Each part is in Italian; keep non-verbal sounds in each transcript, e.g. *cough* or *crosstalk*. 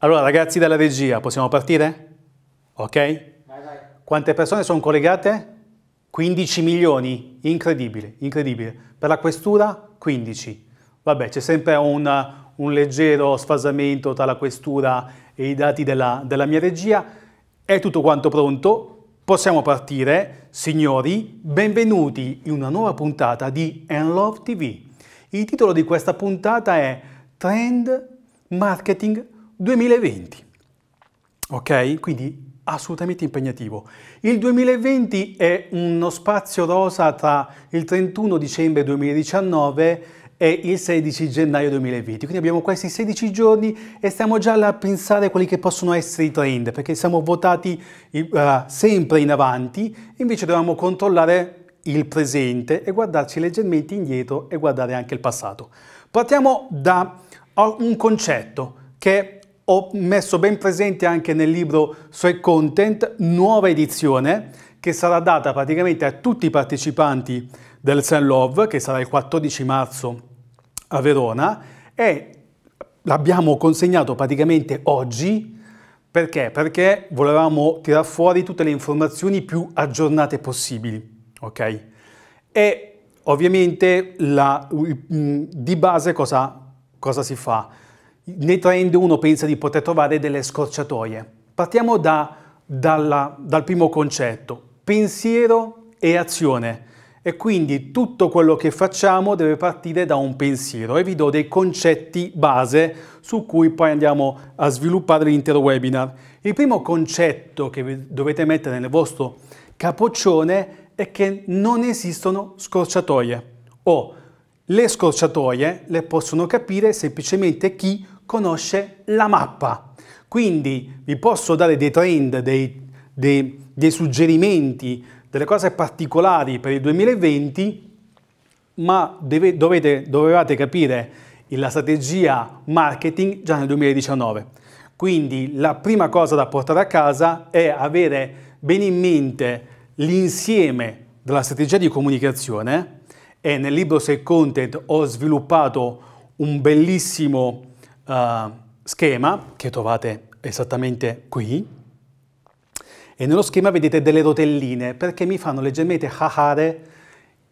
Allora ragazzi della regia, possiamo partire? Ok? Vai, vai. Quante persone sono collegate? 15 milioni, incredibile, incredibile. Per la questura 15. Vabbè, c'è sempre un, un leggero sfasamento tra la questura e i dati della, della mia regia. È tutto quanto pronto? Possiamo partire? Signori, benvenuti in una nuova puntata di Enlove TV. Il titolo di questa puntata è Trend Marketing 2020. Ok? Quindi assolutamente impegnativo. Il 2020 è uno spazio rosa tra il 31 dicembre 2019 e il 16 gennaio 2020. Quindi abbiamo questi 16 giorni e stiamo già a pensare a quelli che possono essere i trend, perché siamo votati uh, sempre in avanti, invece dobbiamo controllare il presente e guardarci leggermente indietro e guardare anche il passato. Partiamo da un concetto che ho messo ben presente anche nel libro Swag Content, nuova edizione, che sarà data praticamente a tutti i partecipanti del Sun Love, che sarà il 14 marzo a Verona, e l'abbiamo consegnato praticamente oggi, perché? Perché volevamo tirar fuori tutte le informazioni più aggiornate possibili ok? E ovviamente la, di base cosa, cosa si fa? Nei trend uno pensa di poter trovare delle scorciatoie. Partiamo da, dalla, dal primo concetto, pensiero e azione. E quindi tutto quello che facciamo deve partire da un pensiero e vi do dei concetti base su cui poi andiamo a sviluppare l'intero webinar. Il primo concetto che dovete mettere nel vostro capoccione è che non esistono scorciatoie o le scorciatoie le possono capire semplicemente chi conosce la mappa. Quindi vi posso dare dei trend, dei, dei, dei suggerimenti, delle cose particolari per il 2020, ma deve, dovete, dovevate capire la strategia marketing già nel 2019. Quindi la prima cosa da portare a casa è avere bene in mente l'insieme della strategia di comunicazione e nel libro Say Content ho sviluppato un bellissimo uh, schema che trovate esattamente qui e nello schema vedete delle rotelline perché mi fanno leggermente hahare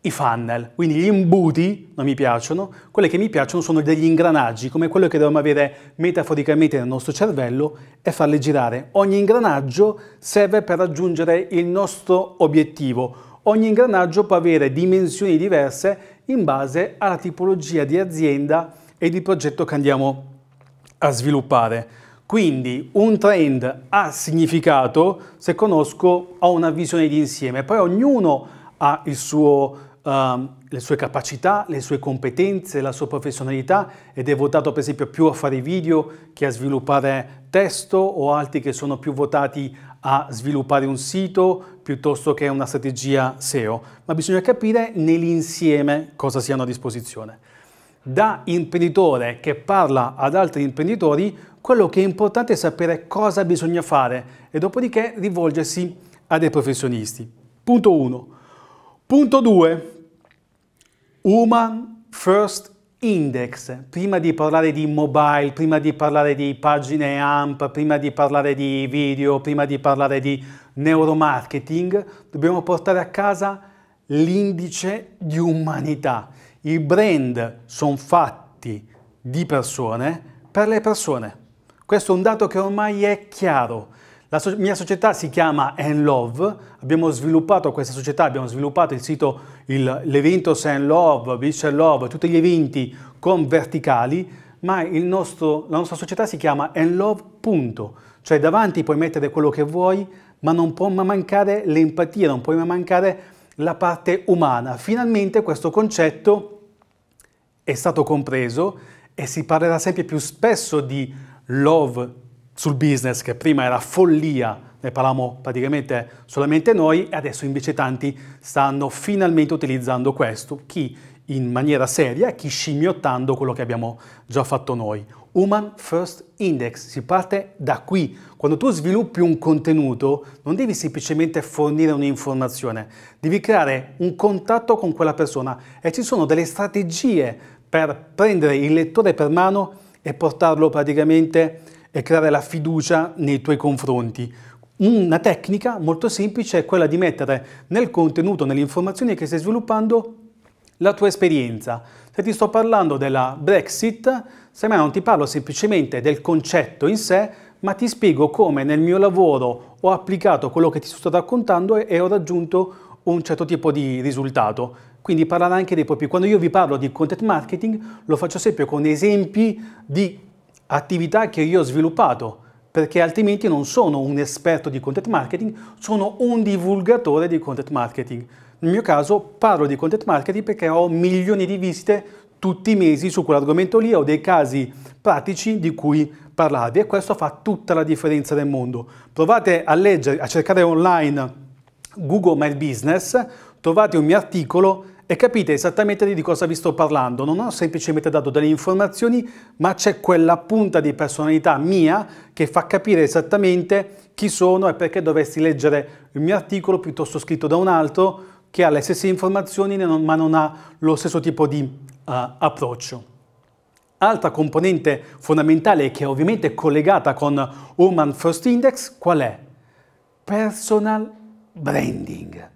i funnel, quindi gli imbuti non mi piacciono, quelle che mi piacciono sono degli ingranaggi, come quello che dobbiamo avere metaforicamente nel nostro cervello e farle girare. Ogni ingranaggio serve per raggiungere il nostro obiettivo. Ogni ingranaggio può avere dimensioni diverse in base alla tipologia di azienda e di progetto che andiamo a sviluppare. Quindi un trend ha significato se conosco, ho una visione di insieme, poi ognuno ha suo uh, le sue capacità, le sue competenze, la sua professionalità ed è votato per esempio più a fare video che a sviluppare testo o altri che sono più votati a sviluppare un sito piuttosto che una strategia SEO, ma bisogna capire nell'insieme cosa siano a disposizione. Da imprenditore che parla ad altri imprenditori, quello che è importante è sapere cosa bisogna fare e dopodiché rivolgersi a dei professionisti. Punto 1. Punto 2. Human First Index, prima di parlare di mobile, prima di parlare di pagine AMP, prima di parlare di video, prima di parlare di neuromarketing, dobbiamo portare a casa l'indice di umanità. I brand sono fatti di persone per le persone. Questo è un dato che ormai è chiaro. La so- mia società si chiama Enlove, abbiamo sviluppato questa società, abbiamo sviluppato il sito, l'evento Enlove, Beach Love, tutti gli eventi con verticali, ma nostro, la nostra società si chiama Enlove, punto. Cioè davanti puoi mettere quello che vuoi, ma non può mai mancare l'empatia, non può mai mancare la parte umana. Finalmente questo concetto è stato compreso e si parlerà sempre più spesso di love sul business che prima era follia, ne parlavamo praticamente solamente noi e adesso invece tanti stanno finalmente utilizzando questo, chi in maniera seria chi scimmiottando quello che abbiamo già fatto noi. Human First Index, si parte da qui. Quando tu sviluppi un contenuto non devi semplicemente fornire un'informazione, devi creare un contatto con quella persona e ci sono delle strategie per prendere il lettore per mano e portarlo praticamente e creare la fiducia nei tuoi confronti. Una tecnica molto semplice è quella di mettere nel contenuto, nelle informazioni che stai sviluppando, la tua esperienza. Se ti sto parlando della Brexit, semmai non ti parlo semplicemente del concetto in sé, ma ti spiego come nel mio lavoro ho applicato quello che ti sto raccontando e ho raggiunto un certo tipo di risultato. Quindi parlare anche dei propri. Quando io vi parlo di content marketing, lo faccio sempre con esempi di attività che io ho sviluppato, perché altrimenti non sono un esperto di content marketing, sono un divulgatore di content marketing. Nel mio caso parlo di content marketing perché ho milioni di visite tutti i mesi su quell'argomento lì, ho dei casi pratici di cui parlarvi e questo fa tutta la differenza del mondo. Provate a leggere, a cercare online Google My Business, trovate un mio articolo e capite esattamente di cosa vi sto parlando. Non ho semplicemente dato delle informazioni, ma c'è quella punta di personalità mia che fa capire esattamente chi sono e perché dovresti leggere il mio articolo piuttosto scritto da un altro che ha le stesse informazioni ma non ha lo stesso tipo di uh, approccio. Altra componente fondamentale che è ovviamente collegata con Human First Index, qual è? Personal branding.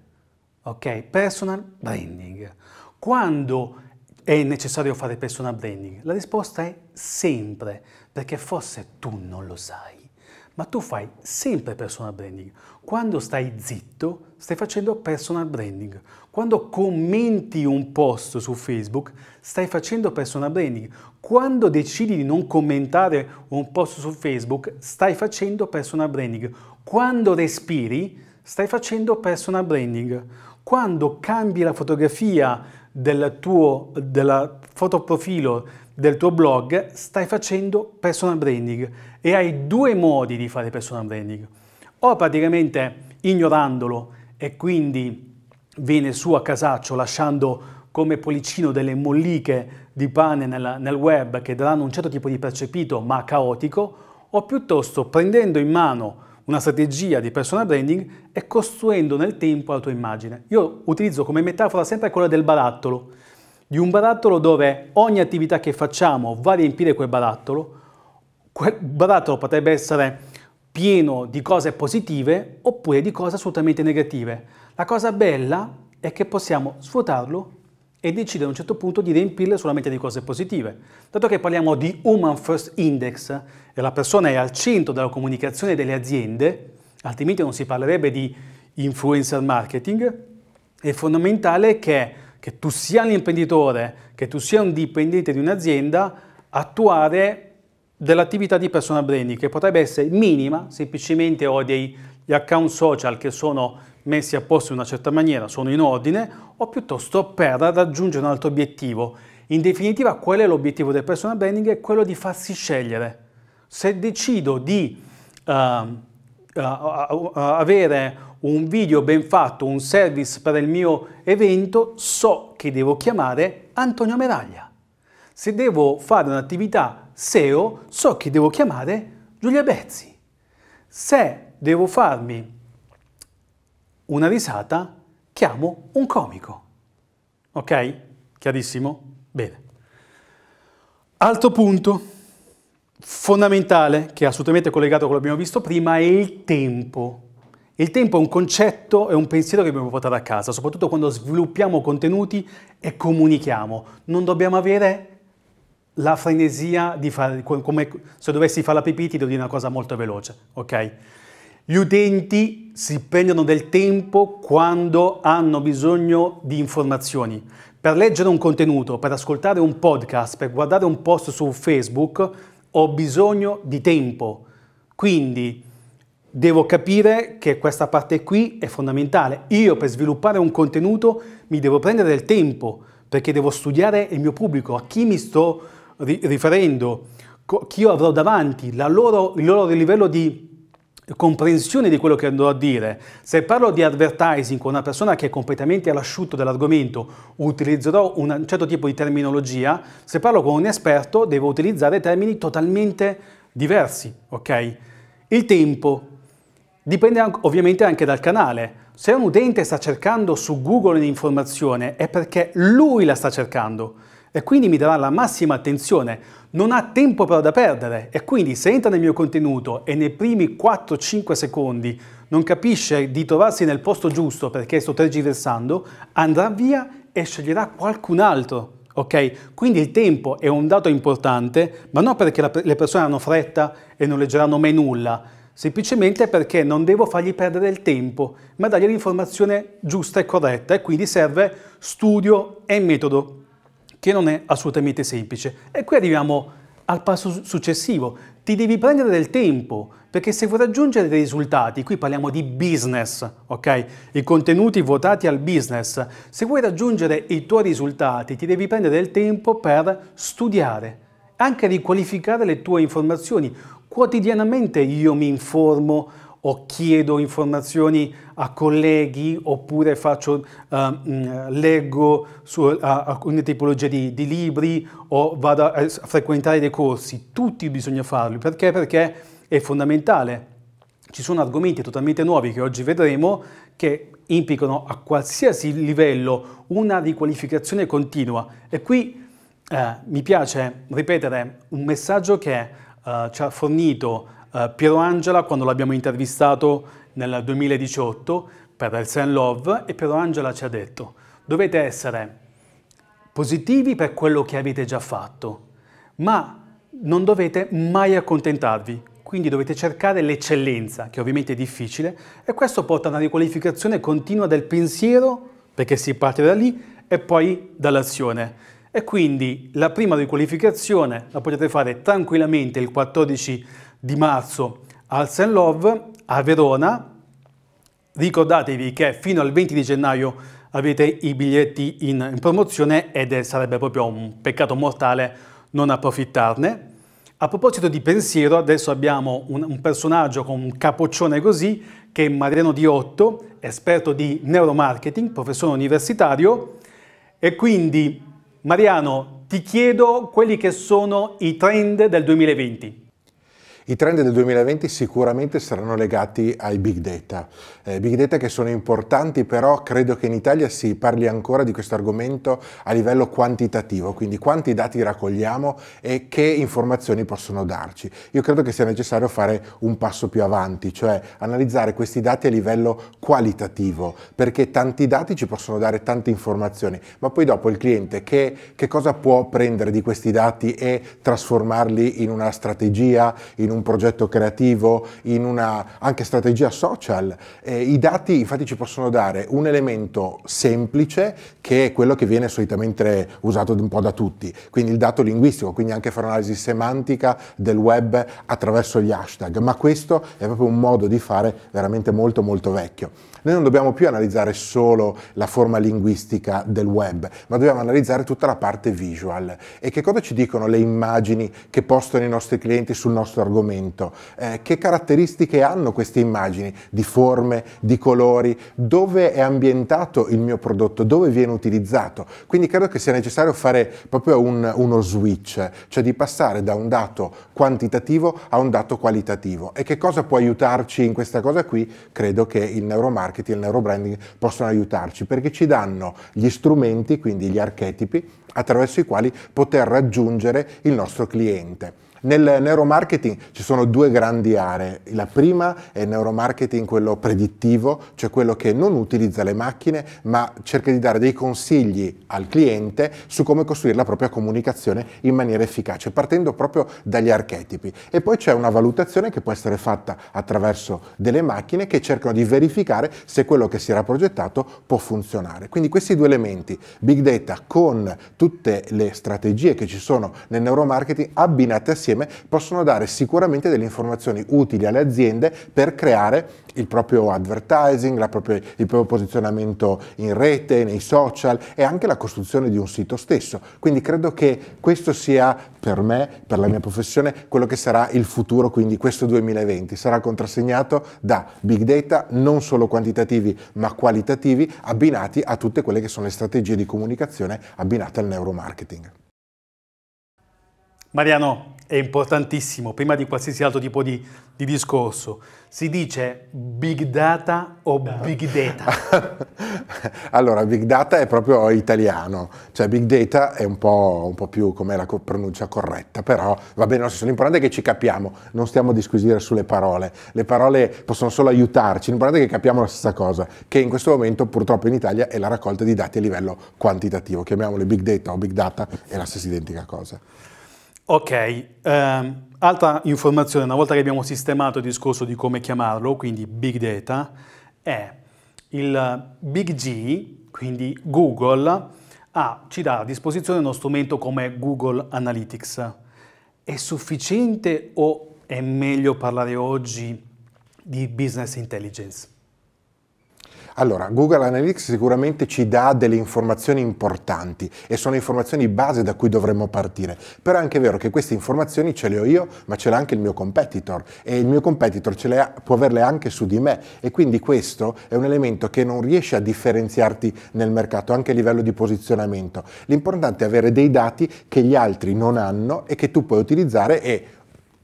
Ok? Personal branding. Quando è necessario fare personal branding? La risposta è sempre, perché forse tu non lo sai, ma tu fai sempre personal branding. Quando stai zitto, stai facendo personal branding. Quando commenti un post su Facebook, stai facendo personal branding. Quando decidi di non commentare un post su Facebook, stai facendo personal branding. Quando respiri, stai facendo personal branding. Quando cambi la fotografia del tuo della fotoprofilo del tuo blog, stai facendo personal branding e hai due modi di fare personal branding. O praticamente ignorandolo e quindi viene su a casaccio lasciando come pollicino delle molliche di pane nel, nel web che daranno un certo tipo di percepito ma caotico, o piuttosto prendendo in mano una strategia di personal branding e costruendo nel tempo la tua immagine. Io utilizzo come metafora sempre quella del barattolo, di un barattolo dove ogni attività che facciamo va a riempire quel barattolo, quel barattolo potrebbe essere pieno di cose positive oppure di cose assolutamente negative. La cosa bella è che possiamo svuotarlo e decidere a un certo punto di riempirle solamente di cose positive. Dato che parliamo di Human First Index e la persona è al centro della comunicazione delle aziende, altrimenti non si parlerebbe di influencer marketing, è fondamentale che, che tu sia l'imprenditore, che tu sia un dipendente di un'azienda, attuare dell'attività di personal branding che potrebbe essere minima, semplicemente ho degli account social che sono messi a posto in una certa maniera, sono in ordine, o piuttosto per raggiungere un altro obiettivo. In definitiva, qual è l'obiettivo del personal branding? È quello di farsi scegliere. Se decido di uh, uh, uh, avere un video ben fatto, un service per il mio evento, so che devo chiamare Antonio Meraglia. Se devo fare un'attività SEO, so che devo chiamare Giulia Bezzi. Se devo farmi una risata, chiamo un comico. Ok? Chiarissimo? Bene. Altro punto fondamentale, che è assolutamente collegato a quello che abbiamo visto prima, è il tempo. Il tempo è un concetto e un pensiero che dobbiamo portare a casa, soprattutto quando sviluppiamo contenuti e comunichiamo. Non dobbiamo avere la frenesia di fare, come se dovessi fare la pipì ti devo dire una cosa molto veloce, ok? Gli utenti si prendono del tempo quando hanno bisogno di informazioni. Per leggere un contenuto, per ascoltare un podcast, per guardare un post su Facebook, ho bisogno di tempo. Quindi devo capire che questa parte qui è fondamentale. Io per sviluppare un contenuto mi devo prendere del tempo perché devo studiare il mio pubblico, a chi mi sto riferendo, chi io avrò davanti, loro, il loro livello di comprensione di quello che andrò a dire. Se parlo di advertising con una persona che è completamente all'asciutto dell'argomento, utilizzerò un certo tipo di terminologia. Se parlo con un esperto, devo utilizzare termini totalmente diversi, ok? Il tempo dipende ovviamente anche dal canale. Se un utente sta cercando su Google un'informazione è perché lui la sta cercando e quindi mi darà la massima attenzione, non ha tempo però da perdere e quindi se entra nel mio contenuto e nei primi 4-5 secondi non capisce di trovarsi nel posto giusto perché sto tergiversando, andrà via e sceglierà qualcun altro. Ok? Quindi il tempo è un dato importante, ma non perché le persone hanno fretta e non leggeranno mai nulla, semplicemente perché non devo fargli perdere il tempo, ma dargli l'informazione giusta e corretta e quindi serve studio e metodo, che non è assolutamente semplice. E qui arriviamo al passo successivo. Ti devi prendere del tempo, perché se vuoi raggiungere dei risultati, qui parliamo di business, ok? I contenuti votati al business. Se vuoi raggiungere i tuoi risultati, ti devi prendere del tempo per studiare, anche riqualificare le tue informazioni. Quotidianamente io mi informo o chiedo informazioni a colleghi oppure faccio, uh, leggo su uh, alcune tipologie di, di, libri o vado a, a frequentare dei corsi. Tutti bisogna farli. Perché? Perché è fondamentale. Ci sono argomenti totalmente nuovi che oggi vedremo che implicano a qualsiasi livello una riqualificazione continua. E qui eh, mi piace ripetere un messaggio che eh, ci ha fornito eh, Piero Angela quando l'abbiamo intervistato nel 2018 per il Sen Love e Piero Angela ci ha detto dovete essere positivi per quello che avete già fatto, ma non dovete mai accontentarvi, quindi dovete cercare l'eccellenza, che ovviamente è difficile, e questo porta a una riqualificazione continua del pensiero, perché si parte da lì, e poi dall'azione. E quindi la prima riqualificazione la potete fare tranquillamente il 14 di marzo al St. Love a Verona. Ricordatevi che fino al 20 di gennaio avete i biglietti in, in promozione ed sarebbe proprio un peccato mortale non approfittarne. A proposito di pensiero, adesso abbiamo un, un personaggio con un capoccione così, che è Mariano Diotto, esperto di neuromarketing, professore universitario, e quindi Mariano, ti chiedo quelli che sono i trend del 2020. I trend del 2020 sicuramente saranno legati ai big data, eh, big data che sono importanti però credo che in Italia si parli ancora di questo argomento a livello quantitativo, quindi quanti dati raccogliamo e che informazioni possono darci. Io credo che sia necessario fare un passo più avanti, cioè analizzare questi dati a livello qualitativo, perché tanti dati ci possono dare tante informazioni, ma poi dopo il cliente che, che cosa può prendere di questi dati e trasformarli in una strategia, in un un progetto creativo, in una anche strategia social. Eh, I dati infatti ci possono dare un elemento semplice che è quello che viene solitamente usato un po' da tutti, quindi il dato linguistico, quindi anche fare un'analisi semantica del web attraverso gli hashtag, ma questo è proprio un modo di fare veramente molto molto vecchio. Noi non dobbiamo più analizzare solo la forma linguistica del web, ma dobbiamo analizzare tutta la parte visual. E che cosa ci dicono le immagini che postano i nostri clienti sul nostro argomento? Eh, che caratteristiche hanno queste immagini di forme, di colori? Dove è ambientato il mio prodotto? Dove viene utilizzato? Quindi credo che sia necessario fare proprio un, uno switch, cioè di passare da un dato quantitativo a un dato qualitativo. E che cosa può aiutarci in questa cosa qui? Credo che il neuromarketing e il neurobranding possono aiutarci perché ci danno gli strumenti, quindi gli archetipi, attraverso i quali poter raggiungere il nostro cliente. Nel neuromarketing ci sono due grandi aree. La prima è il neuromarketing, quello predittivo, cioè quello che non utilizza le macchine, ma cerca di dare dei consigli al cliente su come costruire la propria comunicazione in maniera efficace, partendo proprio dagli archetipi. E poi c'è una valutazione che può essere fatta attraverso delle macchine che cercano di verificare se quello che si era progettato può funzionare. Quindi questi due elementi, big data con tutte le strategie che ci sono nel neuromarketing, abbinate assieme insieme possono dare sicuramente delle informazioni utili alle aziende per creare il proprio advertising, propria, il proprio posizionamento in rete, nei social e anche la costruzione di un sito stesso. Quindi credo che questo sia per me, per la mia professione, quello che sarà il futuro, quindi questo 2020 sarà contrassegnato da big data non solo quantitativi ma qualitativi abbinati a tutte quelle che sono le strategie di comunicazione abbinate al neuromarketing. Mariano, è importantissimo, prima di qualsiasi altro tipo di, di discorso. Si dice big data o big data? *laughs* allora, big data è proprio italiano, cioè big data è un po', un po più come la pronuncia corretta, però va bene stesso, l'importante è che ci capiamo, non stiamo a disquisire sulle parole, le parole possono solo aiutarci, l'importante è che capiamo la stessa cosa, che in questo momento purtroppo in Italia è la raccolta di dati a livello quantitativo, chiamiamole big data o big data, è la stessa identica cosa. Ok, um, altra informazione, una volta che abbiamo sistemato il discorso di come chiamarlo, quindi big data, è il big G, quindi Google, ha, ci dà a disposizione uno strumento come Google Analytics. È sufficiente o è meglio parlare oggi di business intelligence? Allora, Google Analytics sicuramente ci dà delle informazioni importanti e sono informazioni base da cui dovremmo partire, però è anche vero che queste informazioni ce le ho io, ma ce l'ha anche il mio competitor e il mio competitor ha, può averle anche su di me e quindi questo è un elemento che non riesce a differenziarti nel mercato anche a livello di posizionamento. L'importante è avere dei dati che gli altri non hanno e che tu puoi utilizzare e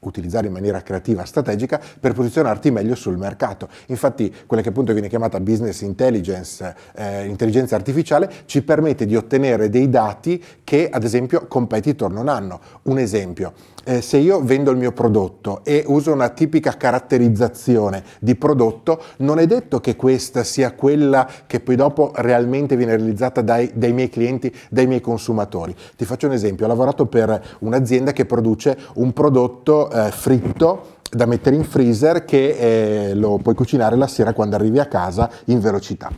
utilizzare in maniera creativa, strategica, per posizionarti meglio sul mercato. Infatti quella che appunto viene chiamata business intelligence, eh, intelligenza artificiale, ci permette di ottenere dei dati che ad esempio competitor non hanno. Un esempio, eh, se io vendo il mio prodotto e uso una tipica caratterizzazione di prodotto, non è detto che questa sia quella che poi dopo realmente viene realizzata dai, dai miei clienti, dai miei consumatori. Ti faccio un esempio, ho lavorato per un'azienda che produce un prodotto eh, fritto da mettere in freezer che eh, lo puoi cucinare la sera quando arrivi a casa in velocità.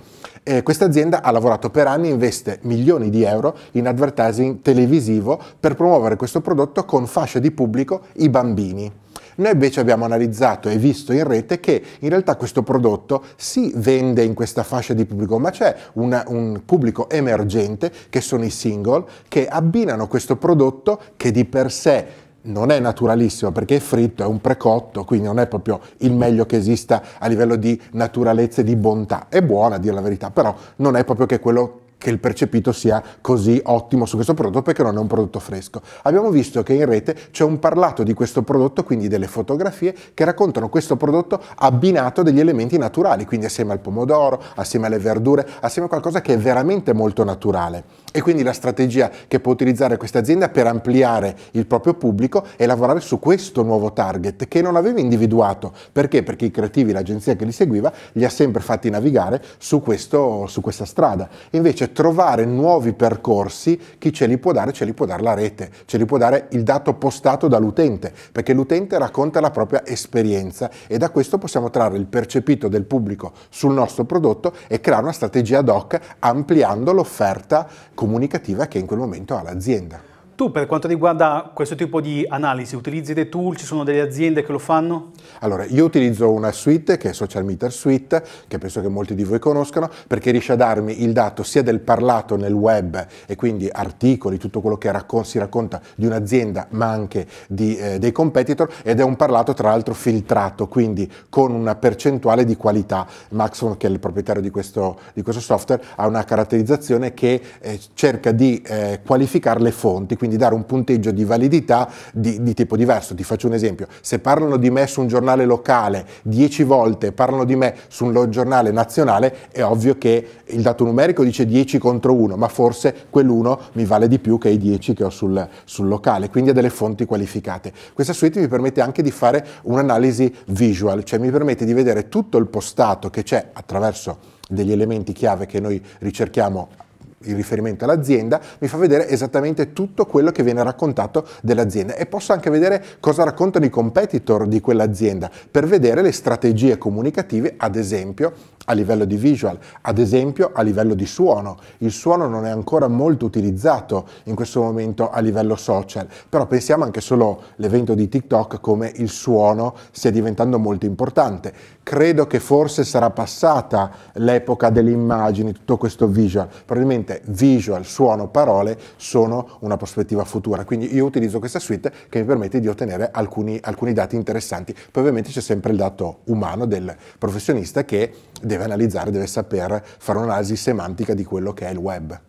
Eh, questa azienda ha lavorato per anni, investe milioni di euro in advertising televisivo per promuovere questo prodotto con fascia di pubblico i bambini. Noi invece abbiamo analizzato e visto in rete che in realtà questo prodotto si vende in questa fascia di pubblico, ma c'è una, un pubblico emergente che sono i single che abbinano questo prodotto che di per sé non è naturalissimo perché è fritto, è un precotto, quindi non è proprio il meglio che esista a livello di naturalezza e di bontà. È buona a dire la verità, però non è proprio che quello che il percepito sia così ottimo su questo prodotto perché non è un prodotto fresco. Abbiamo visto che in rete c'è un parlato di questo prodotto, quindi delle fotografie che raccontano questo prodotto abbinato degli elementi naturali, quindi assieme al pomodoro, assieme alle verdure, assieme a qualcosa che è veramente molto naturale. E quindi la strategia che può utilizzare questa azienda per ampliare il proprio pubblico è lavorare su questo nuovo target che non aveva individuato. Perché? Perché i creativi, l'agenzia che li seguiva, li ha sempre fatti navigare su, questo, su questa strada. Invece trovare nuovi percorsi, chi ce li può dare? Ce li può dare la rete, ce li può dare il dato postato dall'utente, perché l'utente racconta la propria esperienza e da questo possiamo trarre il percepito del pubblico sul nostro prodotto e creare una strategia ad hoc ampliando l'offerta comunicativa che in quel momento ha l'azienda. Tu per quanto riguarda questo tipo di analisi, utilizzi dei tool? Ci sono delle aziende che lo fanno? Allora, io utilizzo una suite che è Social Meter Suite, che penso che molti di voi conoscano, perché riesce a darmi il dato sia del parlato nel web e quindi articoli, tutto quello che raccon si racconta di un'azienda, ma anche di, eh, dei competitor, ed è un parlato tra l'altro filtrato, quindi con una percentuale di qualità. Maxon, che è il proprietario di questo, di questo software, ha una caratterizzazione che eh, cerca di eh, qualificare le fonti, quindi dare un punteggio di validità di, di, tipo diverso. Ti faccio un esempio, se parlano di me su un giornale locale 10 volte, parlano di me su un giornale nazionale, è ovvio che il dato numerico dice 10 contro 1, ma forse quell'1 mi vale di più che i 10 che ho sul, sul locale, quindi ha delle fonti qualificate. Questa suite mi permette anche di fare un'analisi visual, cioè mi permette di vedere tutto il postato che c'è attraverso degli elementi chiave che noi ricerchiamo il riferimento all'azienda, mi fa vedere esattamente tutto quello che viene raccontato dell'azienda e posso anche vedere cosa raccontano i competitor di quell'azienda per vedere le strategie comunicative, ad esempio a livello di visual, ad esempio a livello di suono. Il suono non è ancora molto utilizzato in questo momento a livello social, però pensiamo anche solo all'evento di TikTok come il suono stia diventando molto importante. Credo che forse sarà passata l'epoca delle immagini, tutto questo visual. Probabilmente visual, suono, parole sono una prospettiva futura. Quindi io utilizzo questa suite che mi permette di ottenere alcuni, alcuni dati interessanti. Poi ovviamente c'è sempre il dato umano del professionista che deve analizzare, deve saper fare un'analisi semantica di quello che è il web.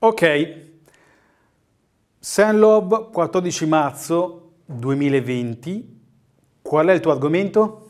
Ok, Senlob 14 marzo 2020. Qual è il tuo argomento?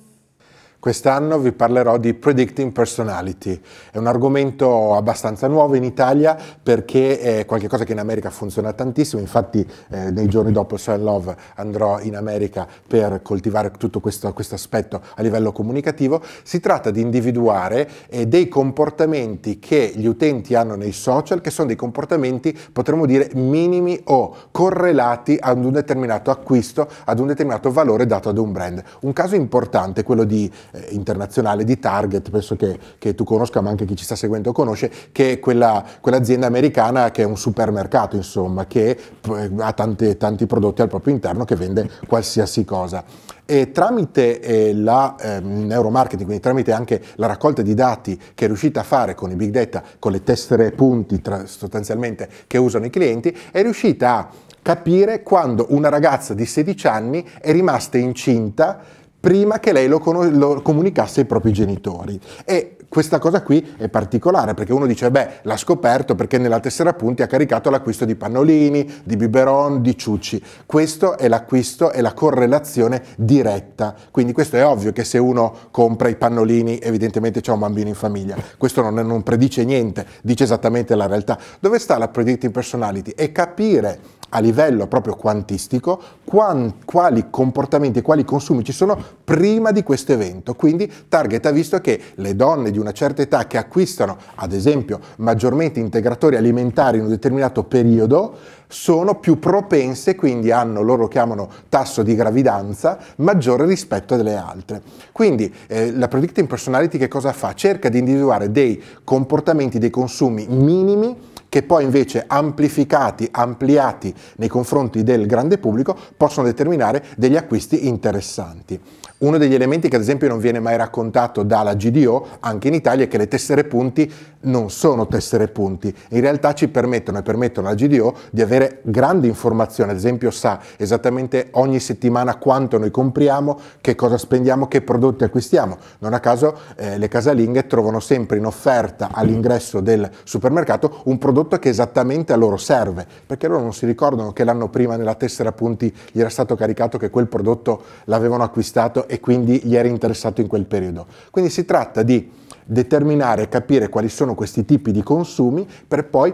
Quest'anno vi parlerò di Predicting Personality. È un argomento abbastanza nuovo in Italia perché è qualcosa che in America funziona tantissimo, infatti eh, nei giorni dopo Sun Love andrò in America per coltivare tutto questo, questo aspetto a livello comunicativo. Si tratta di individuare eh, dei comportamenti che gli utenti hanno nei social, che sono dei comportamenti, potremmo dire, minimi o correlati ad un determinato acquisto, ad un determinato valore dato ad un brand. Un caso importante è quello di eh, internazionale di Target, penso che, che, tu conosca, ma anche chi ci sta seguendo conosce, che è quella, quell'azienda americana che è un supermercato, insomma, che eh, ha tanti, tanti prodotti al proprio interno, che vende qualsiasi cosa. E tramite eh, la eh, neuromarketing, quindi tramite anche la raccolta di dati che è riuscita a fare con i big data, con le tessere punti tra, sostanzialmente che usano i clienti, è riuscita a capire quando una ragazza di 16 anni è rimasta incinta prima che lei lo, lo, comunicasse ai propri genitori. E questa cosa qui è particolare perché uno dice, beh, l'ha scoperto perché nella tessera punti ha caricato l'acquisto di pannolini, di biberon, di ciucci. Questo è l'acquisto e la correlazione diretta. Quindi questo è ovvio che se uno compra i pannolini evidentemente c'è un bambino in famiglia. Questo non, non predice niente, dice esattamente la realtà. Dove sta la predicting personality? È capire a livello proprio quantistico quali, comportamenti e quali consumi ci sono prima di questo evento. Quindi Target ha visto che le donne di una certa età che acquistano ad esempio maggiormente integratori alimentari in un determinato periodo sono più propense, quindi hanno, loro chiamano tasso di gravidanza, maggiore rispetto alle altre. Quindi eh, la predicting personality che cosa fa? Cerca di individuare dei comportamenti, dei consumi minimi che poi invece amplificati, ampliati nei confronti del grande pubblico possono determinare degli acquisti interessanti. Uno degli elementi che ad esempio non viene mai raccontato dalla GDO anche in Italia è che le tessere punti non sono tessere punti, in realtà ci permettono e permettono alla GDO di avere grandi informazioni, ad esempio sa esattamente ogni settimana quanto noi compriamo, che cosa spendiamo, che prodotti acquistiamo. Non a caso eh, le casalinghe trovano sempre in offerta all'ingresso del supermercato un prodotto che esattamente a loro serve, perché loro non si ricordano che l'anno prima nella tessera punti gli era stato caricato che quel prodotto l'avevano acquistato e quindi gli era interessato in quel periodo. Quindi si tratta di determinare e capire quali sono questi tipi di consumi per poi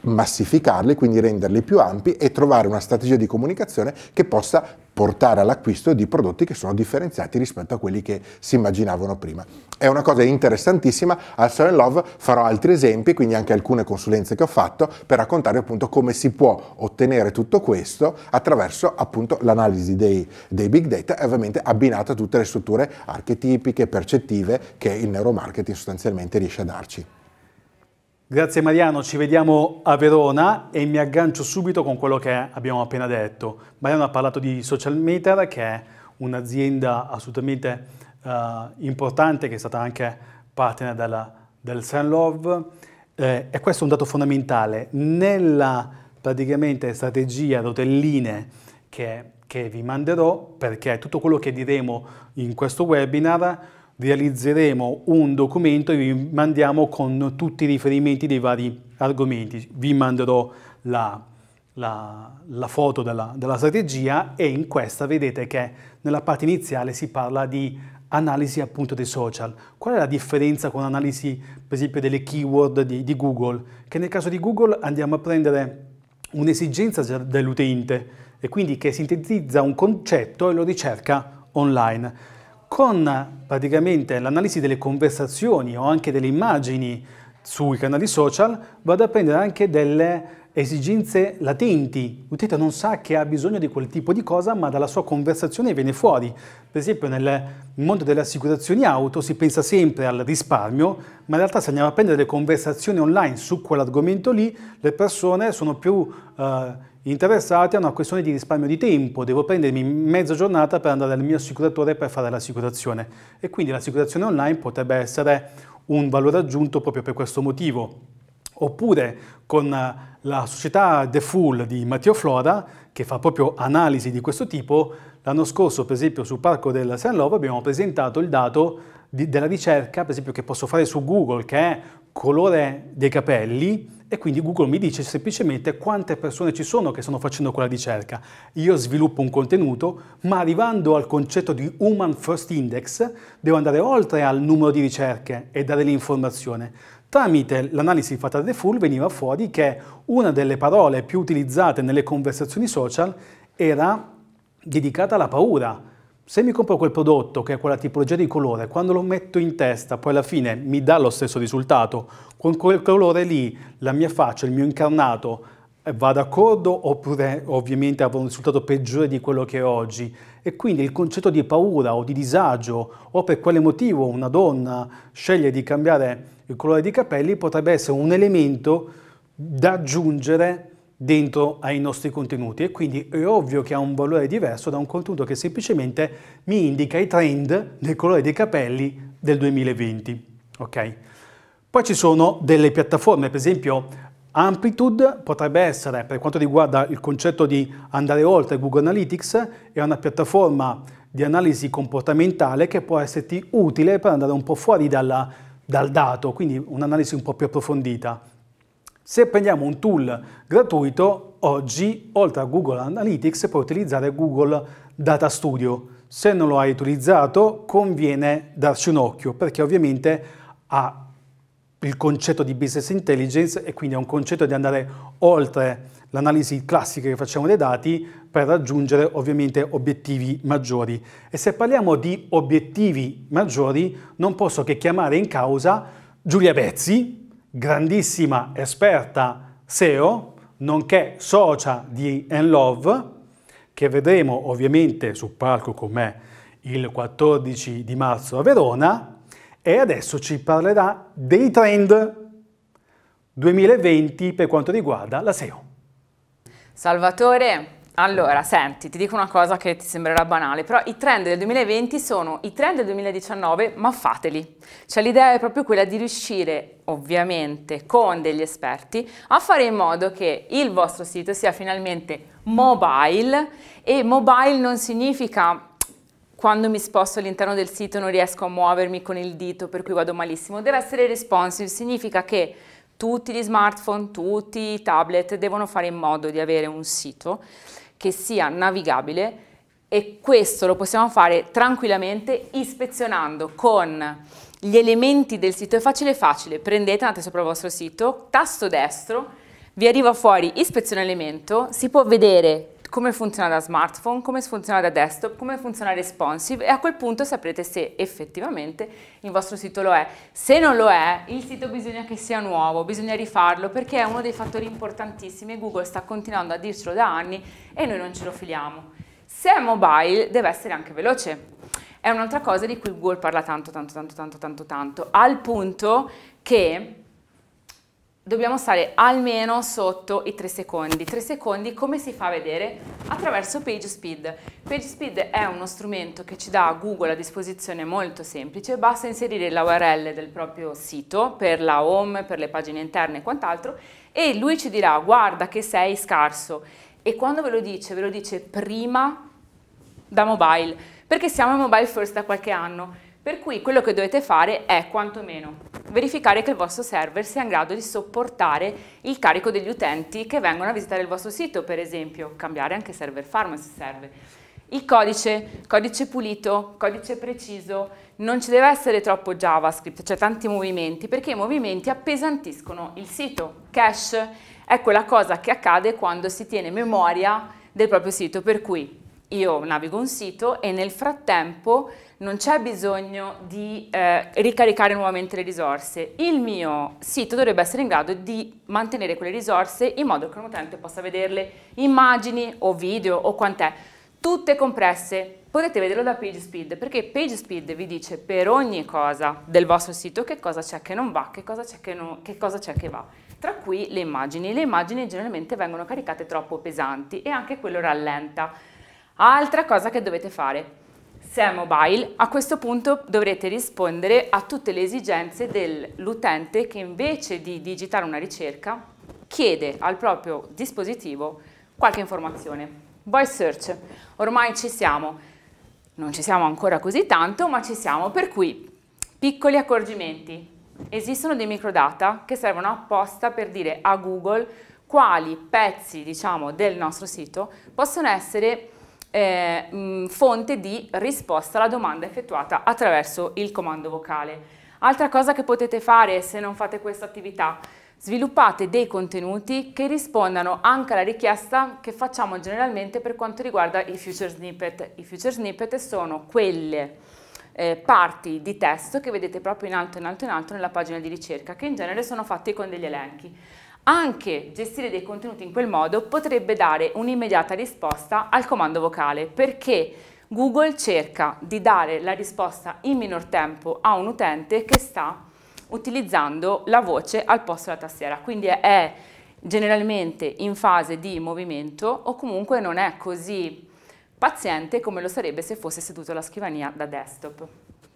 massificarli, quindi renderli più ampi e trovare una strategia di comunicazione che possa portare all'acquisto di prodotti che sono differenziati rispetto a quelli che si immaginavano prima. È una cosa interessantissima, al Sell Love farò altri esempi, quindi anche alcune consulenze che ho fatto per raccontare appunto come si può ottenere tutto questo attraverso appunto l'analisi dei, dei big data e ovviamente abbinato a tutte le strutture archetipiche, percettive che il neuromarketing sostanzialmente riesce a darci. Grazie Mariano, ci vediamo a Verona e mi aggancio subito con quello che abbiamo appena detto. Mariano ha parlato di Social Meter, che è un'azienda assolutamente uh, importante, che è stata anche partner della, del Sunlove, eh, e questo è un dato fondamentale. Nella praticamente strategia rotelline che, che vi manderò, perché tutto quello che diremo in questo webinar realizzeremo un documento e vi mandiamo con tutti i riferimenti dei vari argomenti. Vi manderò la, la, la foto della, della, strategia e in questa vedete che nella parte iniziale si parla di analisi appunto dei social. Qual è la differenza con l'analisi per esempio delle keyword di, di Google? Che nel caso di Google andiamo a prendere un'esigenza dell'utente e quindi che sintetizza un concetto e lo ricerca online con praticamente l'analisi delle conversazioni o anche delle immagini sui canali social vado a prendere anche delle esigenze latenti. L'utente non sa che ha bisogno di quel tipo di cosa, ma dalla sua conversazione viene fuori. Per esempio nel mondo delle assicurazioni auto si pensa sempre al risparmio, ma in realtà se andiamo a prendere delle conversazioni online su quell'argomento lì, le persone sono più eh, interessate a una questione di risparmio di tempo, devo prendermi mezza giornata per andare dal mio assicuratore per fare l'assicurazione e quindi l'assicurazione online potrebbe essere un valore aggiunto proprio per questo motivo. Oppure con la società The Full di Matteo Flora, che fa proprio analisi di questo tipo, l'anno scorso per esempio sul parco del San Love abbiamo presentato il dato di, della ricerca, per esempio che posso fare su Google, che è colore dei capelli, e quindi Google mi dice semplicemente quante persone ci sono che stanno facendo quella ricerca. Io sviluppo un contenuto, ma arrivando al concetto di Human First Index devo andare oltre al numero di ricerche e dare l'informazione. Tramite l'analisi fatta da The Full veniva fuori che una delle parole più utilizzate nelle conversazioni social era dedicata alla paura. Se mi compro quel prodotto che ha quella tipologia di colore, quando lo metto in testa, poi alla fine mi dà lo stesso risultato, con quel colore lì la mia faccia, il mio incarnato eh, va d'accordo oppure ovviamente avrà un risultato peggiore di quello che è oggi. E quindi il concetto di paura o di disagio o per quale motivo una donna sceglie di cambiare il colore dei capelli potrebbe essere un elemento da aggiungere dentro ai nostri contenuti e quindi è ovvio che ha un valore diverso da un contenuto che semplicemente mi indica i trend del colore dei capelli del 2020. Okay? Poi ci sono delle piattaforme, per esempio Amplitude potrebbe essere, per quanto riguarda il concetto di andare oltre Google Analytics, è una piattaforma di analisi comportamentale che può esserti utile per andare un po' fuori dalla, dal dato, quindi un'analisi un po' più approfondita. Se prendiamo un tool gratuito, oggi oltre a Google Analytics puoi utilizzare Google Data Studio. Se non lo hai utilizzato conviene darci un occhio perché ovviamente ha il concetto di business intelligence e quindi è un concetto di andare oltre l'analisi classica che facciamo dei dati per raggiungere ovviamente obiettivi maggiori. E se parliamo di obiettivi maggiori non posso che chiamare in causa Giulia Bezzi, grandissima esperta SEO, nonché socia di Enlove, che vedremo ovviamente sul palco con me il 14 di marzo a Verona, e adesso ci parlerà dei trend 2020 per quanto riguarda la SEO. Salvatore, allora, senti, ti dico una cosa che ti sembrerà banale, però i trend del 2020 sono i trend del 2019, ma fateli. Cioè l'idea è proprio quella di riuscire, ovviamente, con degli esperti, a fare in modo che il vostro sito sia finalmente mobile e mobile non significa quando mi sposto all'interno del sito non riesco a muovermi con il dito per cui vado malissimo, deve essere responsive, significa che tutti gli smartphone, tutti i tablet devono fare in modo di avere un sito che sia navigabile e questo lo possiamo fare tranquillamente ispezionando con gli elementi del sito. È facile facile, prendete, andate sopra il vostro sito, tasto destro, vi arriva fuori ispezione elemento, si può vedere come funziona da smartphone, come funziona da desktop, come funziona responsive e a quel punto saprete se effettivamente il vostro sito lo è. Se non lo è, il sito bisogna che sia nuovo, bisogna rifarlo perché è uno dei fattori importantissimi e Google sta continuando a dircelo da anni e noi non ce lo filiamo. Se è mobile deve essere anche veloce. È un'altra cosa di cui Google parla tanto, tanto, tanto, tanto, tanto, tanto, al punto che dobbiamo stare almeno sotto i 3 secondi. 3 secondi come si fa a vedere? Attraverso PageSpeed. PageSpeed è uno strumento che ci dà Google a disposizione molto semplice, basta inserire la URL del proprio sito per la home, per le pagine interne e quant'altro e lui ci dirà guarda che sei scarso e quando ve lo dice, ve lo dice prima da mobile, perché siamo in mobile first da qualche anno per cui quello che dovete fare è quantomeno verificare che il vostro server sia in grado di sopportare il carico degli utenti che vengono a visitare il vostro sito, per esempio, cambiare anche server farm se serve. Il codice, codice pulito, codice preciso, non ci deve essere troppo JavaScript, cioè tanti movimenti, perché i movimenti appesantiscono il sito. Cache è quella cosa che accade quando si tiene memoria del proprio sito, per cui io navigo un sito e nel frattempo non c'è bisogno di eh, ricaricare nuovamente le risorse. Il mio sito dovrebbe essere in grado di mantenere quelle risorse in modo che un utente possa vederle immagini o video o quant'è, tutte compresse. Potete vederlo da PageSpeed perché PageSpeed vi dice per ogni cosa del vostro sito che cosa c'è che non va, che cosa c'è che, non, che, cosa c'è che va. Tra cui le immagini. Le immagini generalmente vengono caricate troppo pesanti e anche quello rallenta. Altra cosa che dovete fare se è mobile, a questo punto dovrete rispondere a tutte le esigenze dell'utente che invece di digitare una ricerca chiede al proprio dispositivo qualche informazione. Voice search, ormai ci siamo, non ci siamo ancora così tanto, ma ci siamo, per cui piccoli accorgimenti. Esistono dei microdata che servono apposta per dire a Google quali pezzi, diciamo, del nostro sito possono essere eh, fonte di risposta alla domanda effettuata attraverso il comando vocale. Altra cosa che potete fare se non fate questa attività, sviluppate dei contenuti che rispondano anche alla richiesta che facciamo generalmente per quanto riguarda i future snippet. I future snippet sono quelle eh, parti di testo che vedete proprio in alto, in alto, in alto nella pagina di ricerca, che in genere sono fatti con degli elenchi. Anche gestire dei contenuti in quel modo potrebbe dare un'immediata risposta al comando vocale, perché Google cerca di dare la risposta in minor tempo a un utente che sta utilizzando la voce al posto della tastiera, quindi è generalmente in fase di movimento o comunque non è così paziente come lo sarebbe se fosse seduto alla scrivania da desktop.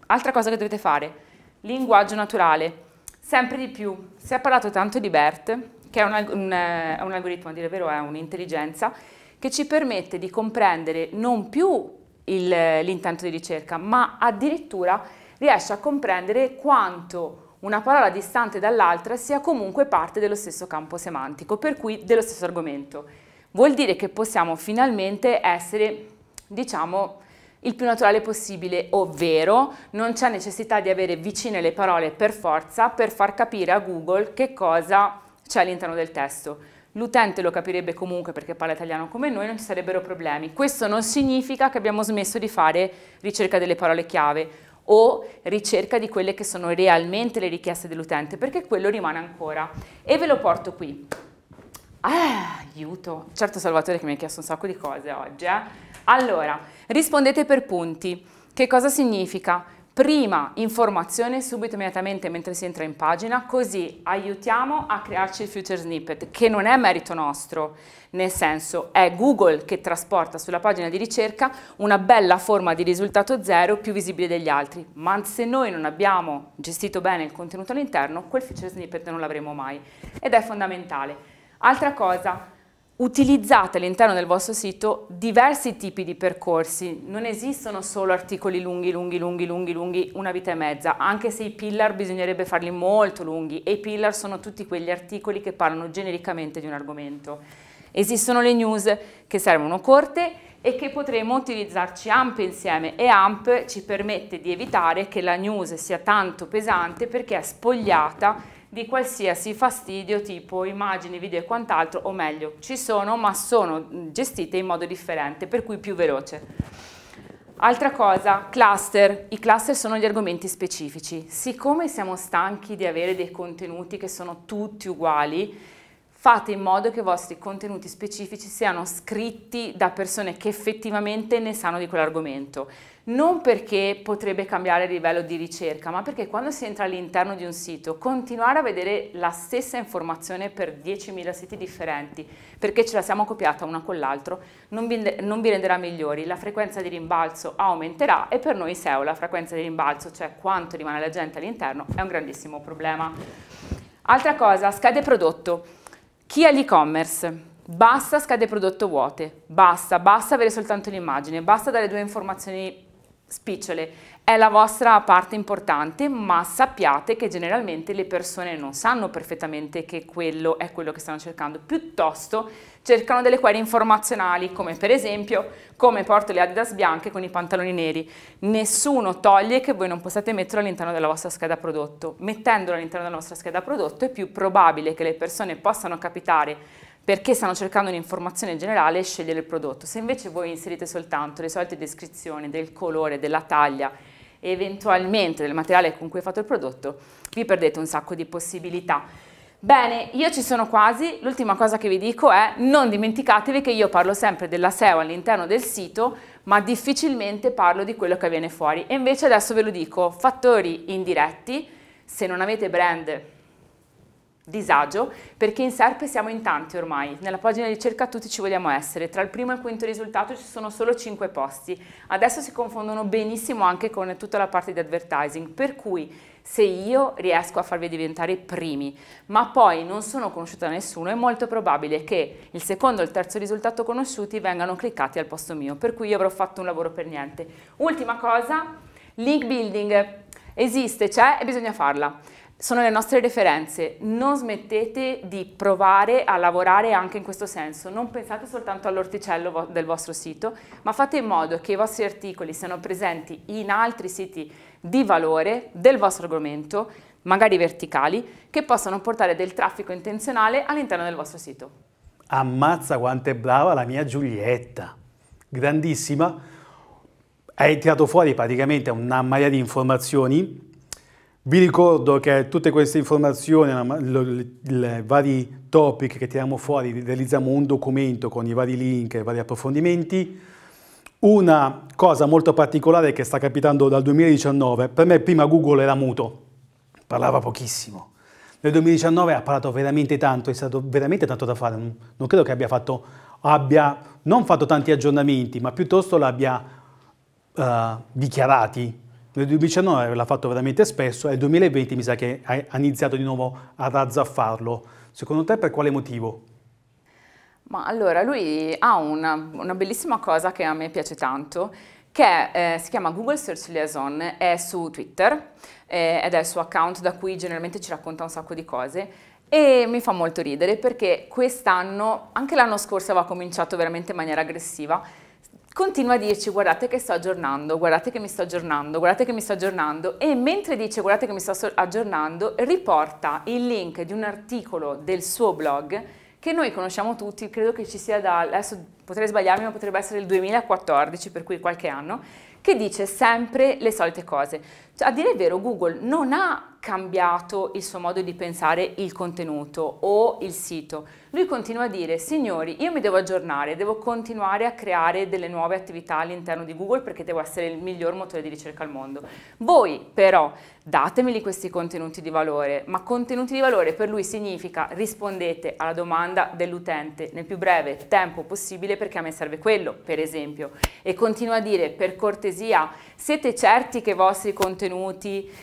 Altra cosa che dovete fare, linguaggio naturale. Sempre di più, si è parlato tanto di BERT, che è un, un, è un algoritmo, a dire vero è un'intelligenza, che ci permette di comprendere non più l'intento di ricerca, ma addirittura riesce a comprendere quanto una parola distante dall'altra sia comunque parte dello stesso campo semantico, per cui dello stesso argomento. Vuol dire che possiamo finalmente essere diciamo, il più naturale possibile, ovvero non c'è necessità di avere vicine le parole per forza per far capire a Google che cosa c'è all'interno del testo. L'utente lo capirebbe comunque perché parla italiano come noi, non ci sarebbero problemi. Questo non significa che abbiamo smesso di fare ricerca delle parole chiave o ricerca di quelle che sono realmente le richieste dell'utente, perché quello rimane ancora. E ve lo porto qui. Ah, aiuto! Certo Salvatore che mi ha chiesto un sacco di cose oggi, eh? Allora, rispondete per punti. Che cosa significa? Prima informazione subito immediatamente mentre si entra in pagina, così aiutiamo a crearci il future snippet, che non è merito nostro, nel senso è Google che trasporta sulla pagina di ricerca una bella forma di risultato zero più visibile degli altri, ma se noi non abbiamo gestito bene il contenuto all'interno, quel feature snippet non l'avremo mai ed è fondamentale. Altra cosa, Utilizzate all'interno del vostro sito diversi tipi di percorsi, non esistono solo articoli lunghi, lunghi, lunghi, lunghi, lunghi, una vita e mezza, anche se i pillar bisognerebbe farli molto lunghi e i pillar sono tutti quegli articoli che parlano genericamente di un argomento. Esistono le news che servono corte e che potremo utilizzarci AMP insieme e AMP ci permette di evitare che la news sia tanto pesante perché è spogliata di qualsiasi fastidio tipo immagini, video e quant'altro, o meglio, ci sono ma sono gestite in modo differente, per cui più veloce. Altra cosa, cluster. I cluster sono gli argomenti specifici. Siccome siamo stanchi di avere dei contenuti che sono tutti uguali, fate in modo che i vostri contenuti specifici siano scritti da persone che effettivamente ne sanno di quell'argomento. Non perché potrebbe cambiare il livello di ricerca, ma perché quando si entra all'interno di un sito, continuare a vedere la stessa informazione per 10.000 siti differenti, perché ce la siamo copiata una con l'altro, non, non vi renderà migliori. La frequenza di rimbalzo aumenterà e per noi SEO la frequenza di rimbalzo, cioè quanto rimane la gente all'interno, è un grandissimo problema. Altra cosa, scade prodotto. Chi ha l'e-commerce? Basta schede prodotto vuote, basta, basta avere soltanto l'immagine, basta dare due informazioni spicciole. È la vostra parte importante, ma sappiate che generalmente le persone non sanno perfettamente che quello è quello che stanno cercando, piuttosto cercano delle query informazionali, come per esempio come porto le Adidas bianche con i pantaloni neri. Nessuno toglie che voi non possiate metterlo all'interno della vostra scheda prodotto. Mettendolo all'interno della vostra scheda prodotto è più probabile che le persone possano capitare perché stanno cercando un'informazione generale e scegliere il prodotto. Se invece voi inserite soltanto le solite descrizioni del colore, della taglia e eventualmente del materiale con cui è fatto il prodotto, vi perdete un sacco di possibilità. Bene, io ci sono quasi, l'ultima cosa che vi dico è non dimenticatevi che io parlo sempre della SEO all'interno del sito, ma difficilmente parlo di quello che viene fuori. E invece adesso ve lo dico, fattori indiretti, se non avete brand disagio perché in SERP siamo in tanti ormai, nella pagina di ricerca tutti ci vogliamo essere, tra il primo e il quinto risultato ci sono solo 5 posti, adesso si confondono benissimo anche con tutta la parte di advertising, per cui se io riesco a farvi diventare primi, ma poi non sono conosciuta da nessuno, è molto probabile che il secondo e il terzo risultato conosciuti vengano cliccati al posto mio, per cui io avrò fatto un lavoro per niente. Ultima cosa, link building, esiste, c'è e bisogna farla. Sono le nostre referenze, non smettete di provare a lavorare anche in questo senso, non pensate soltanto all'orticello del vostro sito, ma fate in modo che i vostri articoli siano presenti in altri siti di valore del vostro argomento, magari verticali, che possano portare del traffico intenzionale all'interno del vostro sito. Ammazza quanto è brava la mia Giulietta, grandissima, hai tirato fuori praticamente una marea di informazioni vi ricordo che tutte queste informazioni, i vari topic che tiriamo fuori, realizziamo un documento con i vari link i vari approfondimenti. Una cosa molto particolare che sta capitando dal 2019, per me prima Google era muto, parlava pochissimo. Nel 2019 ha parlato veramente tanto, è stato veramente tanto da fare. Non credo che abbia fatto, abbia non fatto tanti aggiornamenti, ma piuttosto l'abbia uh, dichiarati nel 2019 l'ha fatto veramente spesso e nel 2020 mi sa che ha iniziato di nuovo a razzo a farlo. Secondo te per quale motivo? Ma allora lui ha una, una bellissima cosa che a me piace tanto, che eh, si chiama Google Search Liaison, è su Twitter eh, ed è il suo account da cui generalmente ci racconta un sacco di cose e mi fa molto ridere perché quest'anno, anche l'anno scorso aveva cominciato veramente in maniera aggressiva, continua a dirci guardate che sto aggiornando, guardate che mi sto aggiornando, guardate che mi sto aggiornando e mentre dice guardate che mi sto aggiornando riporta il link di un articolo del suo blog che noi conosciamo tutti, credo che ci sia da, adesso potrei sbagliarmi ma potrebbe essere il 2014 per cui qualche anno, che dice sempre le solite cose. A dire il vero Google non ha cambiato il suo modo di pensare il contenuto o il sito, lui continua a dire, signori, io mi devo aggiornare, devo continuare a creare delle nuove attività all'interno di Google perché devo essere il miglior motore di ricerca al mondo. Voi però datemeli questi contenuti di valore, ma contenuti di valore per lui significa rispondete alla domanda dell'utente nel più breve tempo possibile perché a me serve quello, per esempio. E continua a dire, per cortesia, siete certi che i vostri contenuti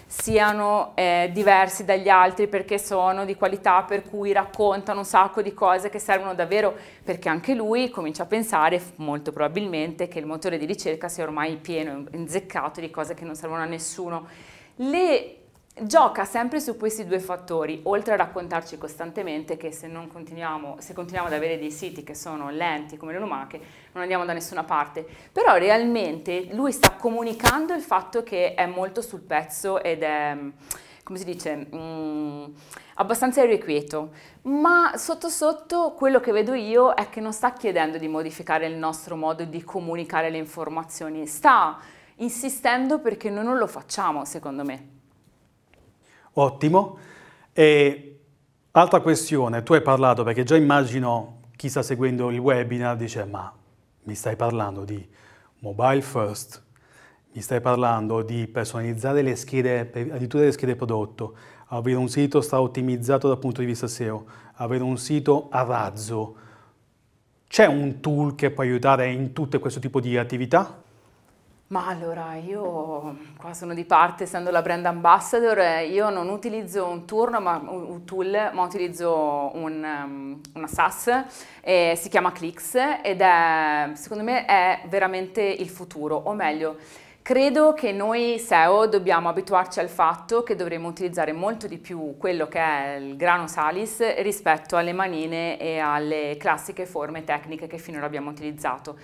siano eh, diversi dagli altri perché sono di qualità per cui raccontano un sacco di cose che servono davvero perché anche lui comincia a pensare molto probabilmente che il motore di ricerca sia ormai pieno, inzeccato di cose che non servono a nessuno. Le gioca sempre su questi due fattori, oltre a raccontarci costantemente che se, continuiamo, se continuiamo, ad avere dei siti che sono lenti come le lumache, non andiamo da nessuna parte. Però realmente lui sta comunicando il fatto che è molto sul pezzo ed è, come si dice, mm, abbastanza irrequieto, ma sotto sotto quello che vedo io è che non sta chiedendo di modificare il nostro modo di comunicare le informazioni, sta insistendo perché noi non lo facciamo, secondo me. Ottimo. E altra questione, tu hai parlato, perché già immagino chi sta seguendo il webinar dice ma mi stai parlando di mobile first, mi stai parlando di personalizzare le schede, addirittura le schede prodotto, avere un sito straottimizzato dal punto di vista SEO, avere un sito a razzo. C'è un tool che può aiutare in tutto questo tipo di attività? Ma allora, io qua sono di parte, essendo la brand ambassador, io non utilizzo un, turno, ma, un tool, ma utilizzo un, um, una SaaS, eh, si chiama Clicks ed è, secondo me è veramente il futuro, o meglio, Credo che noi SEO dobbiamo abituarci al fatto che dovremo utilizzare molto di più quello che è il grano salis rispetto alle manine e alle classiche forme tecniche che finora abbiamo utilizzato.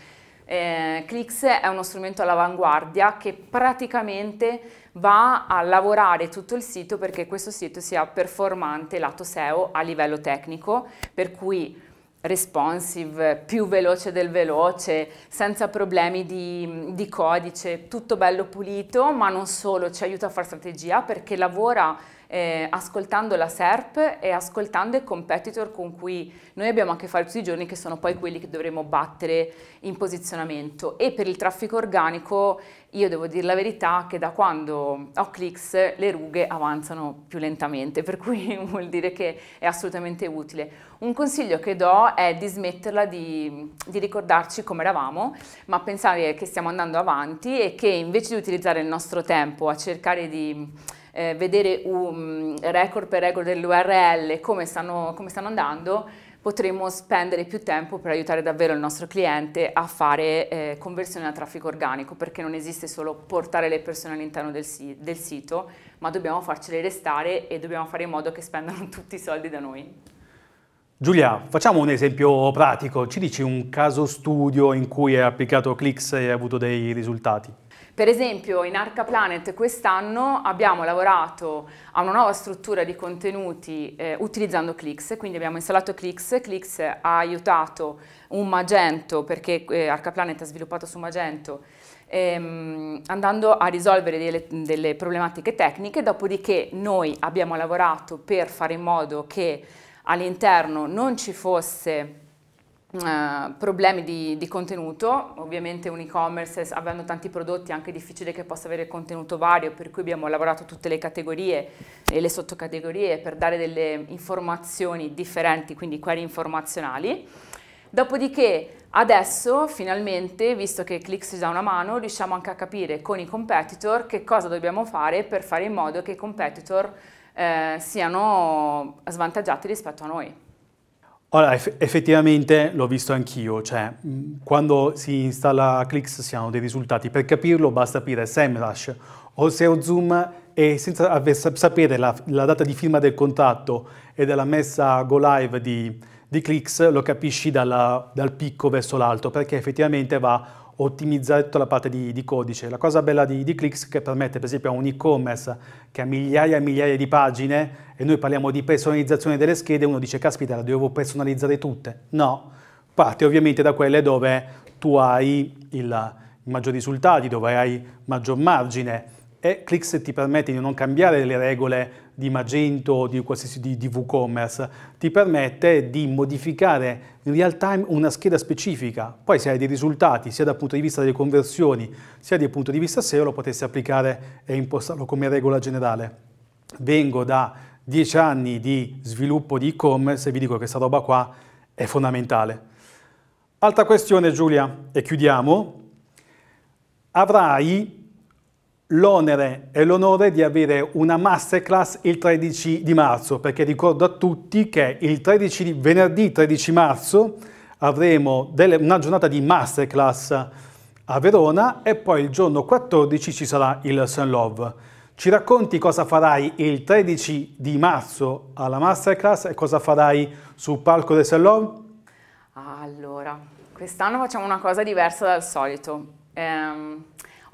Eh, Clix è uno strumento all'avanguardia che praticamente va a lavorare tutto il sito perché questo sito sia performante lato SEO a livello tecnico, per cui responsive, più veloce del veloce, senza problemi di, di, codice, tutto bello pulito, ma non solo, ci aiuta a fare strategia perché lavora eh, ascoltando la SERP e ascoltando i competitor con cui noi abbiamo a che fare tutti i giorni, che sono poi quelli che dovremo battere in posizionamento. E per il traffico organico io devo dire la verità che da quando ho clicks le rughe avanzano più lentamente, per cui *laughs* vuol dire che è assolutamente utile. Un consiglio che do è di smetterla di, di ricordarci come eravamo, ma pensare che stiamo andando avanti e che invece di utilizzare il nostro tempo a cercare di eh, vedere un record per record dell'URL come stanno, come stanno andando, potremo spendere più tempo per aiutare davvero il nostro cliente a fare eh, conversione al traffico organico, perché non esiste solo portare le persone all'interno del, si- del sito, ma dobbiamo farcele restare e dobbiamo fare in modo che spendano *laughs* tutti i soldi da noi. Giulia, facciamo un esempio pratico. Ci dici un caso studio in cui hai applicato Clicks e hai avuto dei risultati? Per esempio in Arca Planet quest'anno abbiamo lavorato a una nuova struttura di contenuti eh, utilizzando Clicks, quindi abbiamo installato Clicks, Clicks ha aiutato un Magento perché eh, Arca Planet ha sviluppato su Magento ehm, andando a risolvere delle, delle problematiche tecniche, dopodiché noi abbiamo lavorato per fare in modo che all'interno non ci fosse Uh, problemi di, di, contenuto, ovviamente un e-commerce avendo tanti prodotti è anche difficile che possa avere contenuto vario, per cui abbiamo lavorato tutte le categorie e le sottocategorie per dare delle informazioni differenti, quindi query informazionali. Dopodiché adesso finalmente, visto che Click ci dà una mano, riusciamo anche a capire con i competitor che cosa dobbiamo fare per fare in modo che i competitor eh, siano svantaggiati rispetto a noi. Ora, eff- effettivamente l'ho visto anch'io, cioè quando si installa Clicks si hanno dei risultati. Per capirlo basta aprire SEMrush o SEO Zoom e senza aver, sapere la, la, data di firma del contratto e della messa go live di, di Clicks lo capisci dalla, dal picco verso l'alto perché effettivamente va ottimizzare tutta la parte di, di codice. La cosa bella di, di Clicks che permette per esempio a un e-commerce che ha migliaia e migliaia di pagine e noi parliamo di personalizzazione delle schede, uno dice caspita, la devo personalizzare tutte. No, parte ovviamente da quelle dove tu hai il, i maggiori risultati, dove hai maggior margine e Clicks ti permette di non cambiare le regole di Magento o di di, di WooCommerce, ti permette di modificare in real time una scheda specifica. Poi se hai dei risultati sia dal punto di vista delle conversioni sia dal punto di vista SEO lo potresti applicare e impostarlo come regola generale. Vengo da dieci anni di sviluppo di e-commerce e vi dico che questa roba qua è fondamentale. Altra questione Giulia, e chiudiamo. Avrai l'onere e l'onore di avere una masterclass il 13 di marzo, perché ricordo a tutti che il 13 di, venerdì 13 marzo avremo delle, una giornata di masterclass a Verona e poi il giorno 14 ci sarà il Sun Love. Ci racconti cosa farai il 13 di marzo alla masterclass e cosa farai sul palco del Sun Love? Allora, quest'anno facciamo una cosa diversa dal solito. Ehm,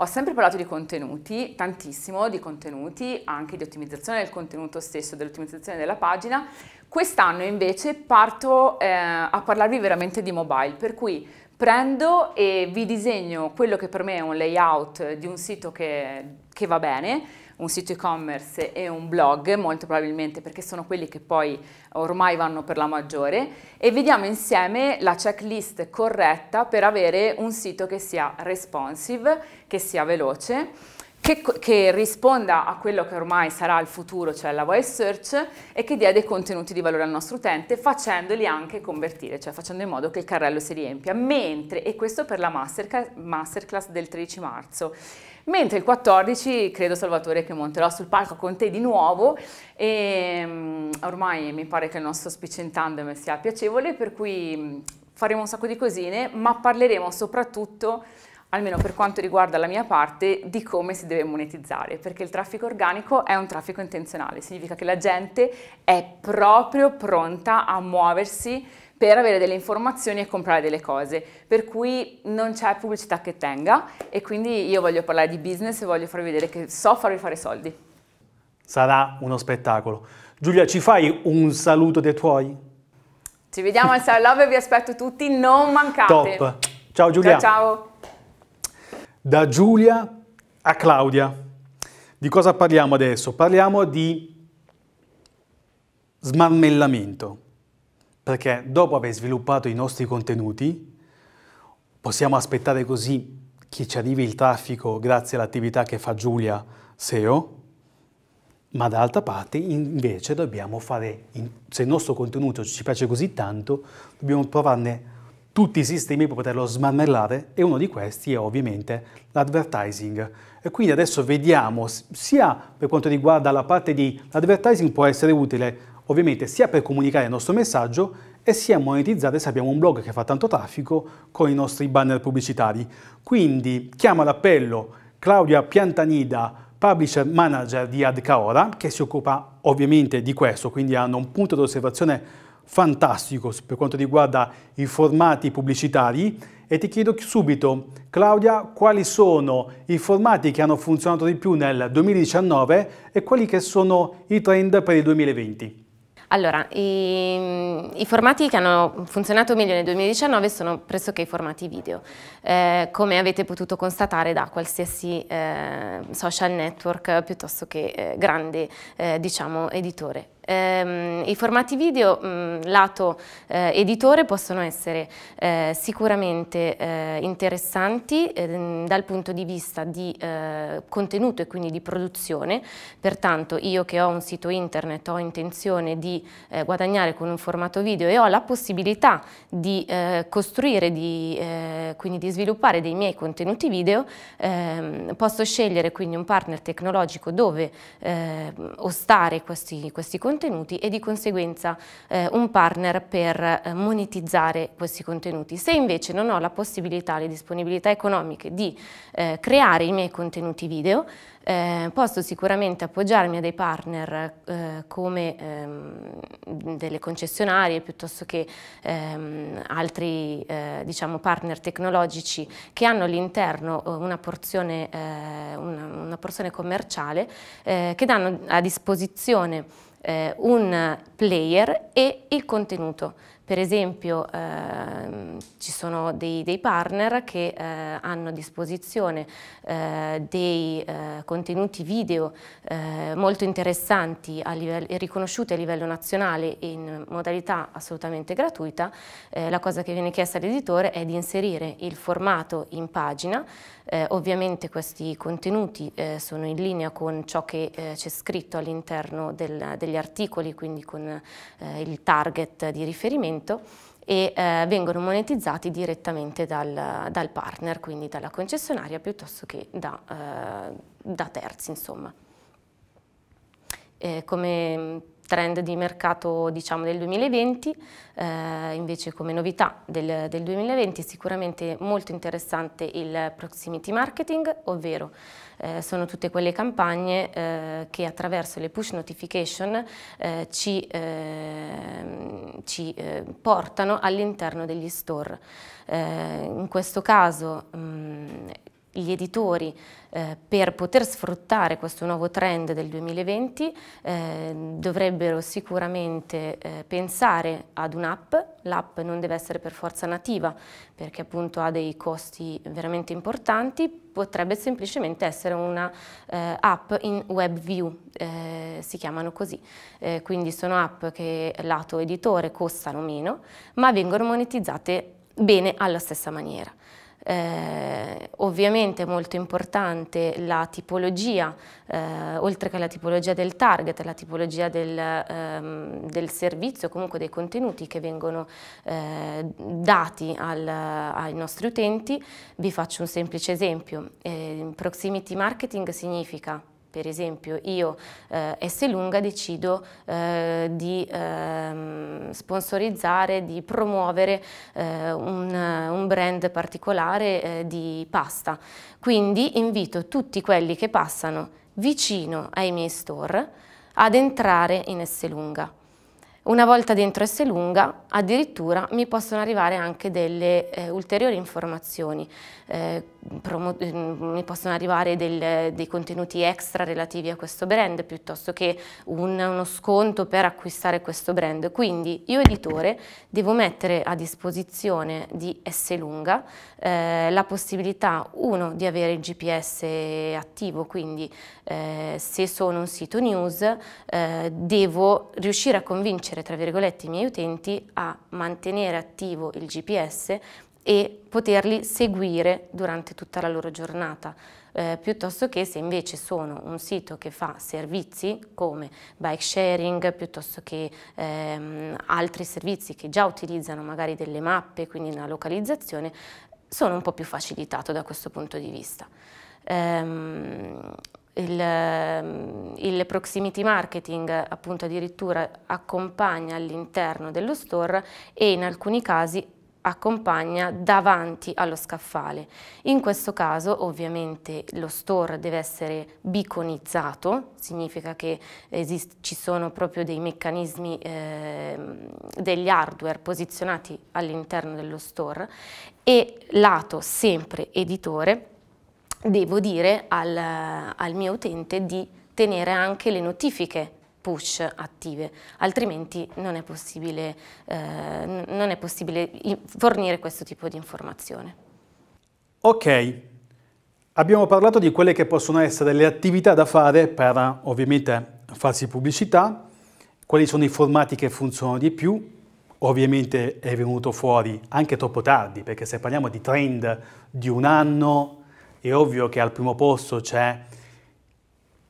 ho sempre parlato di contenuti, tantissimo di contenuti, anche di ottimizzazione del contenuto stesso, dell'ottimizzazione della pagina. Quest'anno invece parto eh, a parlarvi veramente di mobile, per cui prendo e vi disegno quello che per me è un layout di un sito che, che va bene, un sito e-commerce e un blog, molto probabilmente perché sono quelli che poi ormai vanno per la maggiore, e vediamo insieme la checklist corretta per avere un sito che sia responsive, che sia veloce, che, che, risponda a quello che ormai sarà il futuro, cioè la voice search, e che dia dei contenuti di valore al nostro utente, facendoli anche convertire, cioè facendo in modo che il carrello si riempia. Mentre, e questo per la masterclass del 13 marzo, Mentre il 14 credo Salvatore che monterò sul palco con te di nuovo. E um, ormai mi pare che il nostro speech sia piacevole per cui um, faremo un sacco di cosine ma parleremo soprattutto almeno per quanto riguarda la mia parte, di come si deve monetizzare, perché il traffico organico è un traffico intenzionale, significa che la gente è proprio pronta a muoversi per avere delle informazioni e comprare delle cose, per cui non c'è pubblicità che tenga e quindi io voglio parlare di business e voglio farvi vedere che so farvi fare soldi. Sarà uno spettacolo. Giulia, ci fai un saluto dei tuoi? Ci vediamo al Sal Love e vi aspetto tutti, non mancate. Top. Ciao Giulia. Ciao ciao. Da Giulia a Claudia. Di cosa parliamo adesso? Parliamo di smarmellamento perché dopo aver sviluppato i nostri contenuti possiamo aspettare così che ci arrivi il traffico grazie all'attività che fa Giulia SEO, ma dall'altra parte invece dobbiamo fare, se il nostro contenuto ci piace così tanto, dobbiamo provarne tutti i sistemi per poterlo smarmellare e uno di questi è ovviamente l'advertising. E quindi adesso vediamo sia per quanto riguarda la parte di l'advertising può essere utile ovviamente sia per comunicare il nostro messaggio e sia monetizzata se abbiamo un blog che fa tanto traffico con i nostri banner pubblicitari. Quindi chiamo all'appello Claudia Piantanida, publisher manager di Adcaora, che si occupa ovviamente di questo, quindi hanno un punto di osservazione fantastico per quanto riguarda i formati pubblicitari e ti chiedo subito, Claudia, quali sono i formati che hanno funzionato di più nel 2019 e quali che sono i trend per il 2020? Allora, i, i, formati che hanno funzionato meglio nel 2019 sono pressoché i formati video, eh, come avete potuto constatare da qualsiasi eh, social network piuttosto che eh, grande eh, diciamo, editore. Eh, I formati video mh, lato eh, editore possono essere eh, sicuramente eh, interessanti ehm, dal punto di vista di contenuto e quindi di produzione, pertanto io che ho un sito internet ho intenzione di guadagnare con un formato video e ho la possibilità di costruire, di, quindi di sviluppare dei miei contenuti video, ehm, posso scegliere quindi un partner tecnologico dove ostare questi, questi contenuti contenuti e di conseguenza eh, un partner per eh, monetizzare questi contenuti. Se invece non ho la possibilità, le disponibilità economiche di eh, creare i miei contenuti video, eh, posso sicuramente appoggiarmi a dei partner eh, come ehm, delle concessionarie piuttosto che ehm, altri eh, diciamo partner tecnologici che hanno all'interno una, porzione, una, una porzione commerciale che danno a disposizione eh, un player e il contenuto. Per esempio eh, ci sono dei, dei partner che eh, hanno a disposizione eh, dei eh, contenuti video eh, molto interessanti a livello, e riconosciuti a livello nazionale in modalità assolutamente gratuita. Eh, la cosa che viene chiesta all'editore è di inserire il formato in pagina eh, ovviamente questi contenuti sono in linea con ciò che c'è scritto all'interno degli articoli, quindi con il target di riferimento e eh, vengono monetizzati direttamente dal, dal, partner, quindi dalla concessionaria piuttosto che da, eh, da terzi. Insomma. come trend di mercato diciamo, del 2020, eh, invece come novità del, del 2020 sicuramente molto interessante il proximity marketing, ovvero eh, sono tutte quelle campagne eh, che attraverso le push notification eh, ci, ehm, ci eh, portano all'interno degli store. Eh, in questo caso mh, gli editori eh, per poter sfruttare questo nuovo trend del 2020 eh, dovrebbero sicuramente eh, pensare ad un'app, l'app non deve essere per forza nativa perché appunto ha dei costi veramente importanti, potrebbe semplicemente essere una eh, app in web view, eh, si chiamano così, eh, quindi sono app che lato editore costano meno ma vengono monetizzate bene alla stessa maniera. Eh, ovviamente è molto importante la tipologia, eh, oltre che la tipologia del target, la tipologia del, ehm, del servizio, comunque dei contenuti che vengono eh, dati al, ai nostri utenti. Vi faccio un semplice esempio. Eh, proximity marketing significa per esempio io eh, S Lunga decido eh, di eh, sponsorizzare, di promuovere eh, un, un, brand particolare eh, di pasta, quindi invito tutti quelli che passano vicino ai miei store ad entrare in S Lunga. Una volta dentro S lunga addirittura mi possono arrivare anche delle eh, ulteriori informazioni, eh, mi possono arrivare del, dei contenuti extra relativi a questo brand piuttosto che un, uno sconto per acquistare questo brand. Quindi io editore devo mettere a disposizione di S lunga eh, la possibilità uno di avere il GPS attivo, quindi eh, se sono un sito news eh, devo riuscire a convincere convincere, tra virgolette, i miei utenti a mantenere attivo il GPS e poterli seguire durante tutta la loro giornata. Eh, piuttosto che se invece sono un sito che fa servizi come bike sharing, piuttosto che ehm, altri servizi che già utilizzano magari delle mappe, quindi una localizzazione, sono un po' più facilitato da questo punto di vista. Ehm, il, il, proximity marketing appunto addirittura accompagna all'interno dello store e in alcuni casi accompagna davanti allo scaffale. In questo caso ovviamente lo store deve essere biconizzato, significa che ci sono proprio dei meccanismi, eh, degli hardware posizionati all'interno dello store e lato sempre editore devo dire al, al mio utente di tenere anche le notifiche push attive, altrimenti non è possibile, eh, non è possibile fornire questo tipo di informazione. Ok, abbiamo parlato di quelle che possono essere le attività da fare per ovviamente farsi pubblicità, quali sono i formati che funzionano di più, ovviamente è venuto fuori anche troppo tardi, perché se parliamo di trend di un anno, è ovvio che al primo posto c'è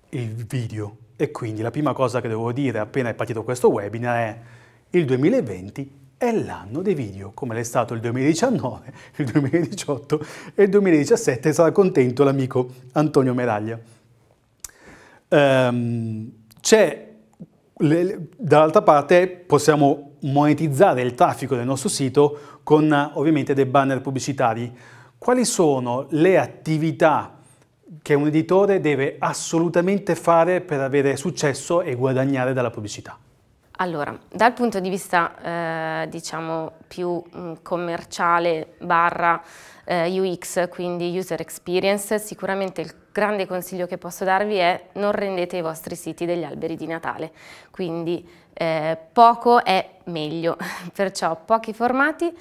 il video e quindi la prima cosa che devo dire appena è partito questo webinar è il 2020 è l'anno dei video, come l'è stato il 2019, *laughs* il 2018 e il 2017, sarà contento l'amico Antonio Medaglia. Um, c'è, dall'altra parte possiamo monetizzare il traffico del nostro sito con ovviamente dei banner pubblicitari quali sono le attività che un editore deve assolutamente fare per avere successo e guadagnare dalla pubblicità? Allora, dal punto di vista eh, diciamo più mh, mm, commerciale barra eh, UX, quindi user experience, sicuramente il grande consiglio che posso darvi è non rendete i vostri siti degli alberi di Natale, quindi eh, poco è meglio, *laughs* perciò pochi formati,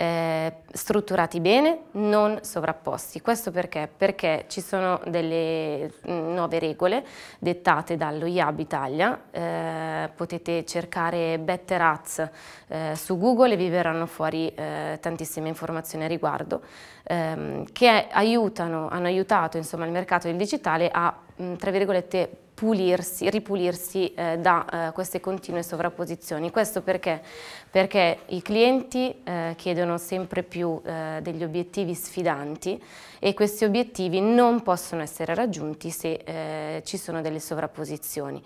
eh, strutturati bene, non sovrapposti. Questo perché? Perché ci sono delle mm, nuove regole dettate dallo IAB Italia, eh, potete cercare Better Ads eh, su Google e vi verranno fuori eh, tantissime informazioni a riguardo, ehm, che aiutano, hanno aiutato insomma, il mercato del digitale a, tra virgolette, pulirsi, ripulirsi eh, da eh, queste continue sovrapposizioni. Questo perché? Perché i clienti eh, chiedono sempre più eh, degli obiettivi sfidanti e questi obiettivi non possono essere raggiunti se eh, ci sono delle sovrapposizioni.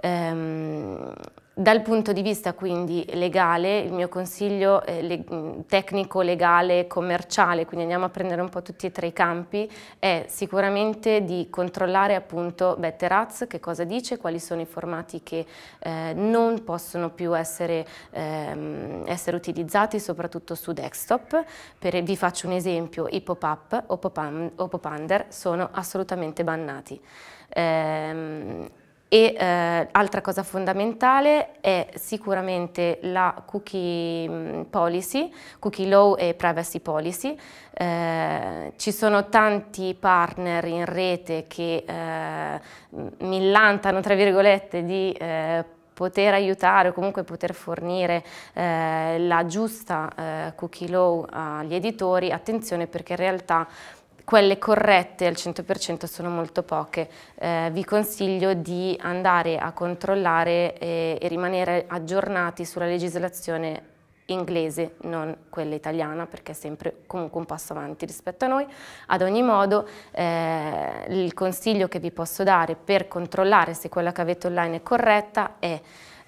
Ehm, dal punto di vista quindi legale, il mio consiglio eh, le, tecnico, legale, commerciale, quindi andiamo a prendere un po' tutti e tre i campi, è sicuramente di controllare appunto Better che cosa dice, quali sono i formati che eh, non possono più essere, ehm, essere, utilizzati, soprattutto su desktop. Per, vi faccio un esempio, i pop-up o pop-under sono assolutamente bannati. Eh, e eh, altra cosa fondamentale è sicuramente la cookie mm, policy, cookie law e privacy policy. Eh, ci sono tanti partner in rete che eh, millantano, tra virgolette, di eh, poter aiutare o comunque poter fornire eh, la giusta eh, cookie law agli editori, attenzione perché in realtà quelle corrette al 100% sono molto poche. Eh, vi consiglio di andare a controllare e, e rimanere aggiornati sulla legislazione inglese, non quella italiana, perché è sempre comunque un passo avanti rispetto a noi. Ad ogni modo, eh, il consiglio che vi posso dare per controllare se quella che avete online è corretta è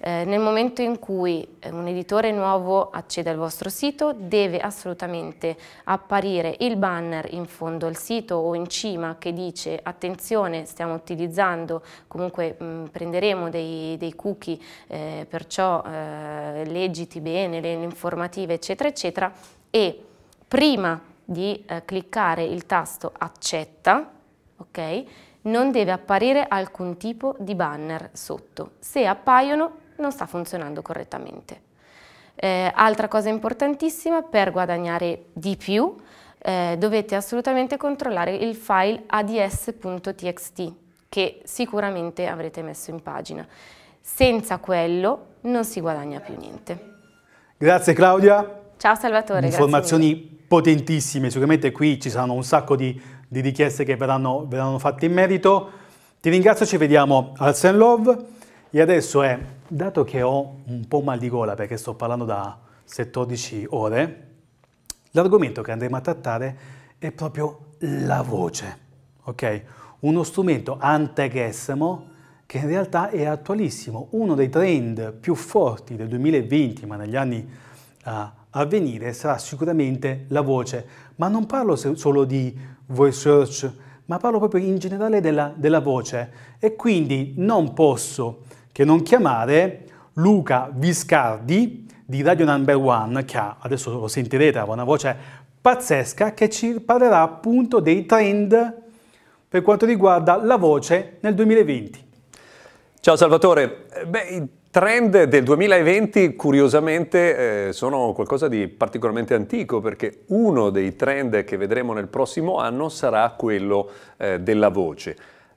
eh, nel momento in cui eh, un editore nuovo accede al vostro sito deve assolutamente apparire il banner in fondo al sito o in cima che dice attenzione stiamo utilizzando, comunque mh, mm, prenderemo dei, dei cookie eh, perciò eh, leggiti bene le, informative eccetera eccetera e prima di eh, cliccare il tasto accetta ok non deve apparire alcun tipo di banner sotto. Se appaiono non sta funzionando correttamente. Eh, altra cosa importantissima, per guadagnare di più eh, dovete assolutamente controllare il file ads.txt che sicuramente avrete messo in pagina. Senza quello non si guadagna più niente. Grazie Claudia. Ciao Salvatore. Informazioni potentissime, sicuramente qui ci saranno un sacco di, di richieste che verranno, verranno fatte in merito. Ti ringrazio, ci vediamo al Send Love. E adesso è, dato che ho un po' mal di gola perché sto parlando da 14 ore, l'argomento che andremo a trattare è proprio la voce, ok? uno strumento anteghessimo che in realtà è attualissimo. Uno dei trend più forti del 2020, ma negli anni uh, a venire, sarà sicuramente la voce. Ma non parlo solo di voice search, ma parlo proprio in generale della, della voce. E quindi non posso che non chiamare Luca Viscardi di Radio Number One, che ha, adesso lo sentirete, ha una voce pazzesca, che ci parlerà appunto dei trend per quanto riguarda la voce nel 2020. Ciao Salvatore, eh, beh, i trend del 2020 curiosamente eh, sono qualcosa di particolarmente antico perché uno dei trend che vedremo nel prossimo anno sarà quello eh, della voce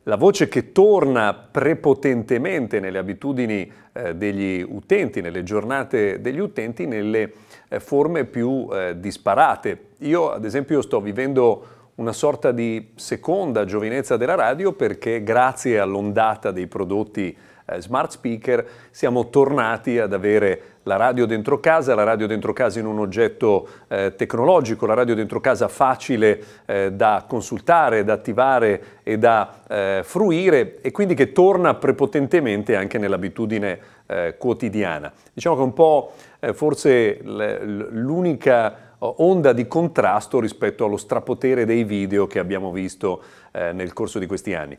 la voce che torna prepotentemente nelle abitudini eh, degli utenti, nelle giornate degli utenti, nelle eh, forme più eh, disparate. Io ad esempio sto vivendo una sorta di seconda giovinezza della radio perché grazie all'ondata dei prodotti eh, smart speaker siamo tornati ad avere la radio dentro casa, la radio dentro casa in un oggetto eh, tecnologico, la radio dentro casa facile eh, da consultare, da attivare e da eh, fruire e quindi che torna prepotentemente anche nell'abitudine eh, quotidiana. Diciamo che è un po' forse l'unica onda di contrasto rispetto allo strapotere dei video che abbiamo visto eh, nel corso di questi anni.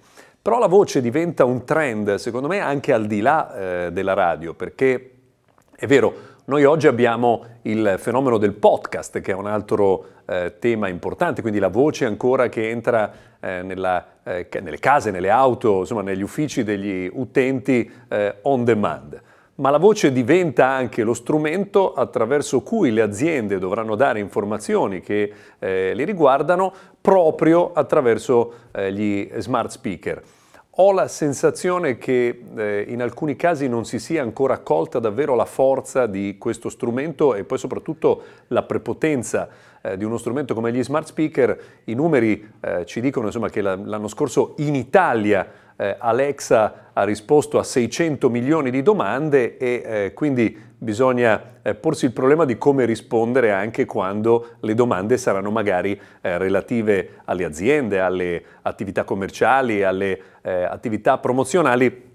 Però la voce diventa un trend, secondo me, anche al di là eh, della radio, perché è vero, noi oggi abbiamo il fenomeno del podcast, che è un altro eh, tema importante, quindi la voce ancora che entra eh, nella, eh, nelle case, nelle auto, insomma negli uffici degli utenti eh, on demand ma la voce diventa anche lo strumento attraverso cui le aziende dovranno dare informazioni che eh, li riguardano proprio attraverso eh, gli smart speaker. Ho la sensazione che eh, in alcuni casi non si sia ancora colta davvero la forza di questo strumento e poi soprattutto la prepotenza eh, di uno strumento come gli smart speaker. I numeri eh, ci dicono insomma, che l'anno scorso in Italia eh, Alexa ha risposto a 600 milioni di domande e eh, quindi bisogna eh, porsi il problema di come rispondere anche quando le domande saranno magari eh, relative alle aziende, alle attività commerciali, alle eh, attività promozionali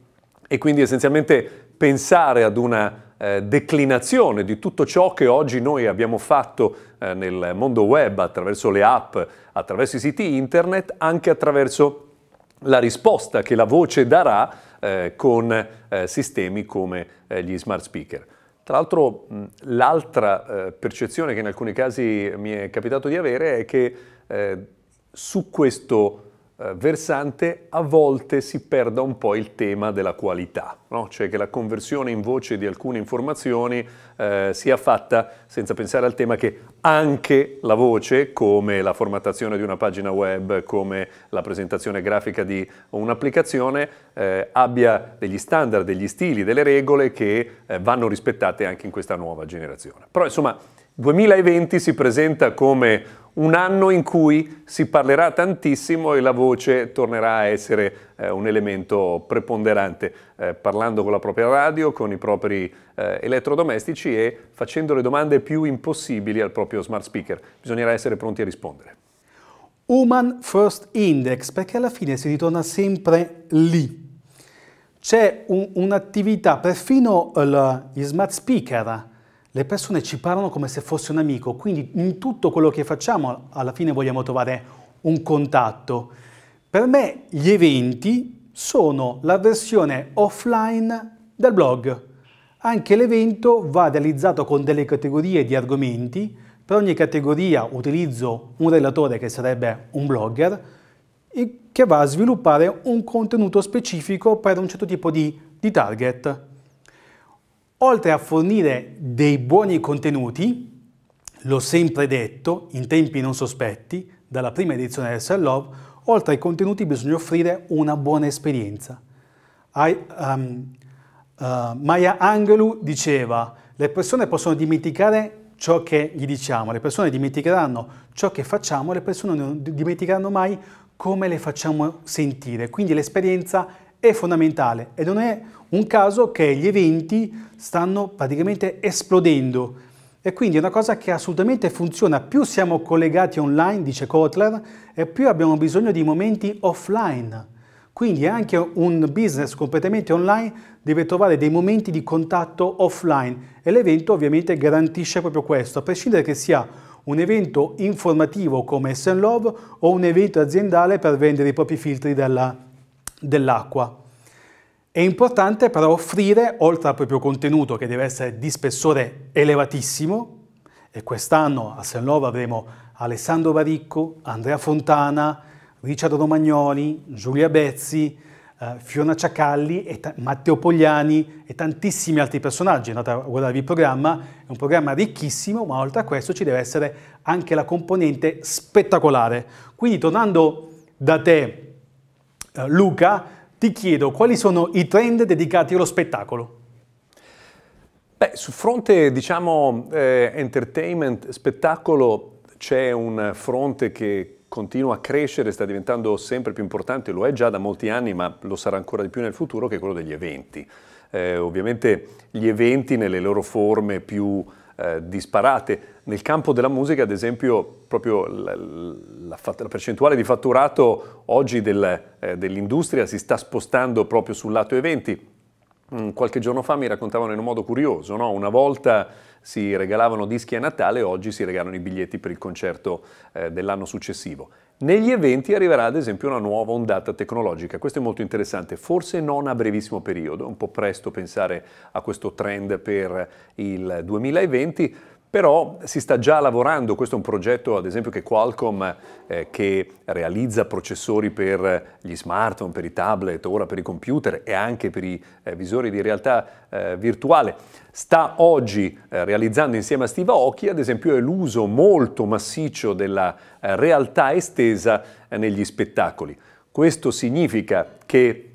e quindi essenzialmente pensare ad una declinazione di tutto ciò che oggi noi abbiamo fatto nel mondo web attraverso le app, attraverso i siti internet, anche attraverso la risposta che la voce darà eh, con eh, sistemi come eh, gli smart speaker. Tra l'altro l'altra eh, percezione che in alcuni casi mi è capitato di avere è che eh, su questo versante a volte si perda un po' il tema della qualità, no? cioè che la conversione in voce di alcune informazioni eh, sia fatta senza pensare al tema che anche la voce, come la formattazione di una pagina web, come la presentazione grafica di un'applicazione, eh, abbia degli standard, degli stili, delle regole che eh, vanno rispettate anche in questa nuova generazione. Però insomma 2020 si presenta come un anno in cui si parlerà tantissimo e la voce tornerà a essere eh, un elemento preponderante, eh, parlando con la propria radio, con i propri eh, elettrodomestici e facendo le domande più impossibili al proprio smart speaker. Bisognerà essere pronti a rispondere. Human First Index, perché alla fine si ritorna sempre lì. C'è un, un'attività, perfino gli smart speaker, le persone ci parlano come se fosse un amico, quindi in tutto quello che facciamo alla fine vogliamo trovare un contatto. Per me gli eventi sono la versione offline del blog. Anche l'evento va realizzato con delle categorie di argomenti. Per ogni categoria utilizzo un relatore che sarebbe un blogger che va a sviluppare un contenuto specifico per un certo tipo di, di target. Oltre a fornire dei buoni contenuti, l'ho sempre detto, in tempi non sospetti, dalla prima edizione del Sell Love, oltre ai contenuti bisogna offrire una buona esperienza. I, um, uh, Maya Angelou diceva, le persone possono dimenticare ciò che gli diciamo, le persone dimenticheranno ciò che facciamo, le persone non dimenticheranno mai come le facciamo sentire. Quindi l'esperienza è fondamentale e non è un caso che gli eventi stanno praticamente esplodendo. E quindi è una cosa che assolutamente funziona. Più siamo collegati online, dice Kotler, e più abbiamo bisogno di momenti offline. Quindi anche un business completamente online deve trovare dei momenti di contatto offline e l'evento ovviamente garantisce proprio questo, a prescindere che sia un evento informativo come SN Love o un evento aziendale per vendere i propri filtri dell'acqua. È importante però offrire, oltre al proprio contenuto che deve essere di spessore elevatissimo, e quest'anno a Senlova avremo Alessandro Baricco, Andrea Fontana, Ricciardo Romagnoli, Giulia Bezzi, eh, Fiona Ciacalli, Matteo Pogliani e tantissimi altri personaggi. Andate a guardarvi il programma, è un programma ricchissimo, ma oltre a questo ci deve essere anche la componente spettacolare. Quindi tornando da te, eh, Luca, ti chiedo quali sono i trend dedicati allo spettacolo. Beh, sul fronte, diciamo, eh, entertainment, spettacolo, c'è un fronte che continua a crescere, sta diventando sempre più importante, lo è già da molti anni, ma lo sarà ancora di più nel futuro, che è quello degli eventi. Eh, ovviamente gli eventi nelle loro forme più eh, disparate. Nel campo della musica, ad esempio, proprio la, la, la percentuale di fatturato oggi del, eh, dell'industria si sta spostando proprio sul lato eventi. Mm, qualche giorno fa mi raccontavano in un modo curioso, no? una volta si regalavano dischi a Natale, oggi si regalano i biglietti per il concerto eh, dell'anno successivo. Negli eventi arriverà ad esempio una nuova ondata tecnologica, questo è molto interessante, forse non a brevissimo periodo, è un po' presto pensare a questo trend per il 2020, però si sta già lavorando, questo è un progetto ad esempio che Qualcomm eh, che realizza processori per gli smartphone, per i tablet, ora per i computer e anche per i eh, visori di realtà eh, virtuale, sta oggi eh, realizzando insieme a Steve Aoki ad esempio è l'uso molto massiccio della eh, realtà estesa eh, negli spettacoli. Questo significa che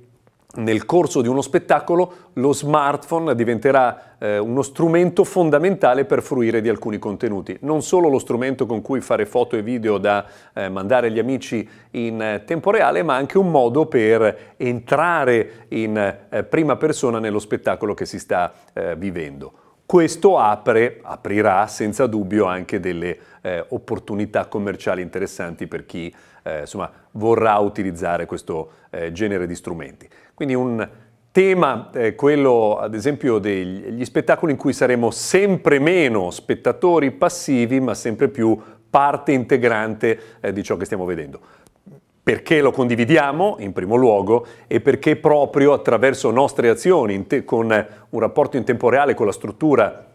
nel corso di uno spettacolo lo smartphone diventerà eh, uno strumento fondamentale per fruire di alcuni contenuti. Non solo lo strumento con cui fare foto e video da eh, mandare agli amici in eh, tempo reale, ma anche un modo per entrare in eh, prima persona nello spettacolo che si sta eh, vivendo. Questo apre, aprirà senza dubbio anche delle eh, opportunità commerciali interessanti per chi insomma, vorrà utilizzare questo genere di strumenti. Quindi un tema, eh, quello ad esempio degli spettacoli in cui saremo sempre meno spettatori passivi, ma sempre più parte integrante eh, di ciò che stiamo vedendo. Perché lo condividiamo in primo luogo e perché proprio attraverso nostre azioni, con un rapporto in tempo reale con la struttura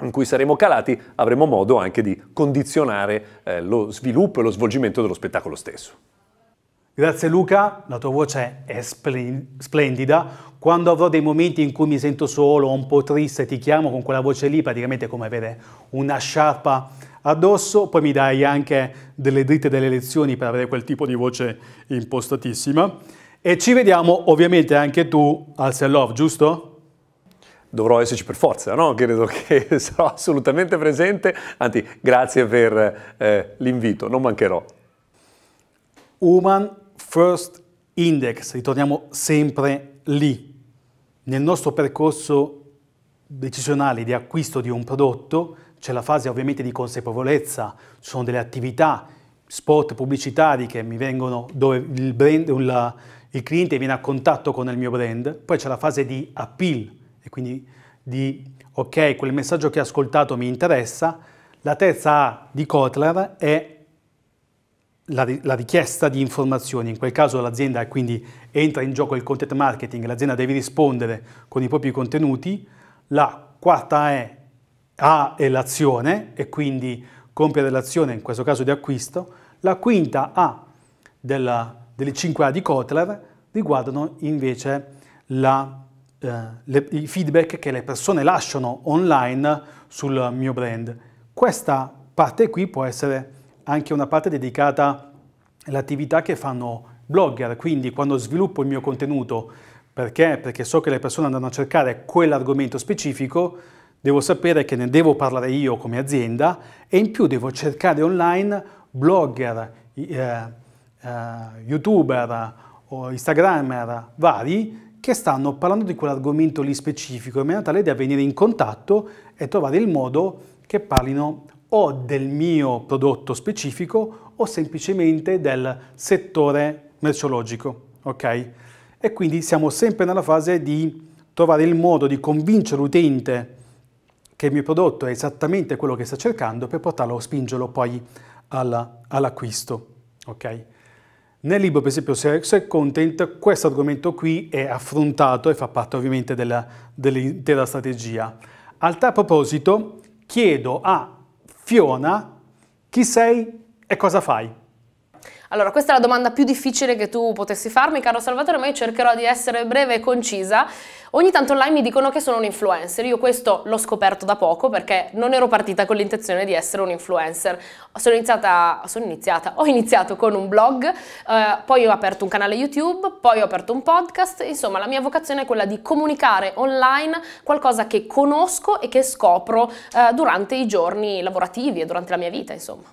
in cui saremo calati, avremo modo anche di condizionare eh, lo sviluppo e lo svolgimento dello spettacolo stesso. Grazie Luca, la tua voce è splendida. Quando avrò dei momenti in cui mi sento solo, un po' triste, ti chiamo con quella voce lì, praticamente come avere una sciarpa addosso, poi mi dai anche delle dritte delle lezioni per avere quel tipo di voce impostatissima. E ci vediamo ovviamente anche tu al Sell Love, giusto? Dovrò esserci per forza, no? Credo che *laughs* sarò assolutamente presente, anzi grazie per eh, l'invito, non mancherò. Human First Index, ritorniamo sempre lì. Nel nostro percorso decisionale di acquisto di un prodotto c'è la fase ovviamente di consapevolezza, ci sono delle attività, spot pubblicitari che mi vengono dove il, brand, il, il cliente viene a contatto con il mio brand, poi c'è la fase di appeal e quindi di ok, quel messaggio che ho ascoltato mi interessa. La terza A di Kotler è la, la, richiesta di informazioni, in quel caso l'azienda quindi entra in gioco il content marketing, l'azienda deve rispondere con i propri contenuti, la quarta è A è l'azione e quindi compiere l'azione, in questo caso di acquisto, la quinta A della, delle 5A di Kotler riguardano invece la, eh, le, i feedback che le persone lasciano online sul mio brand. Questa parte qui può essere anche una parte dedicata all'attività che fanno blogger, quindi quando sviluppo il mio contenuto, perché? Perché so che le persone andranno a cercare quell'argomento specifico, devo sapere che ne devo parlare io come azienda e in più devo cercare online blogger, eh, eh, youtuber o instagrammer vari che stanno parlando di quell'argomento lì specifico in maniera tale da venire in contatto e trovare il modo che parlino o del mio prodotto specifico o semplicemente del settore merceologico, ok? E quindi siamo sempre nella fase di trovare il modo di convincere l'utente che il mio prodotto è esattamente quello che sta cercando per portarlo, spingerlo poi all'acquisto, ok? Nel libro, per esempio, Sex Content, questo argomento qui è affrontato e fa parte ovviamente dell'intera strategia. A tal proposito, chiedo a Fiona chi sei e cosa fai. Allora, questa è la domanda più difficile che tu potessi farmi, caro Salvatore, ma io cercherò di essere breve e concisa. Ogni tanto online mi dicono che sono un influencer, io questo l'ho scoperto da poco perché non ero partita con l'intenzione di essere un influencer. Sono iniziata, sono iniziata ho iniziato con un blog, eh, poi ho aperto un canale YouTube, poi ho aperto un podcast, insomma la mia vocazione è quella di comunicare online qualcosa che conosco e che scopro eh, durante i giorni lavorativi e durante la mia vita, insomma.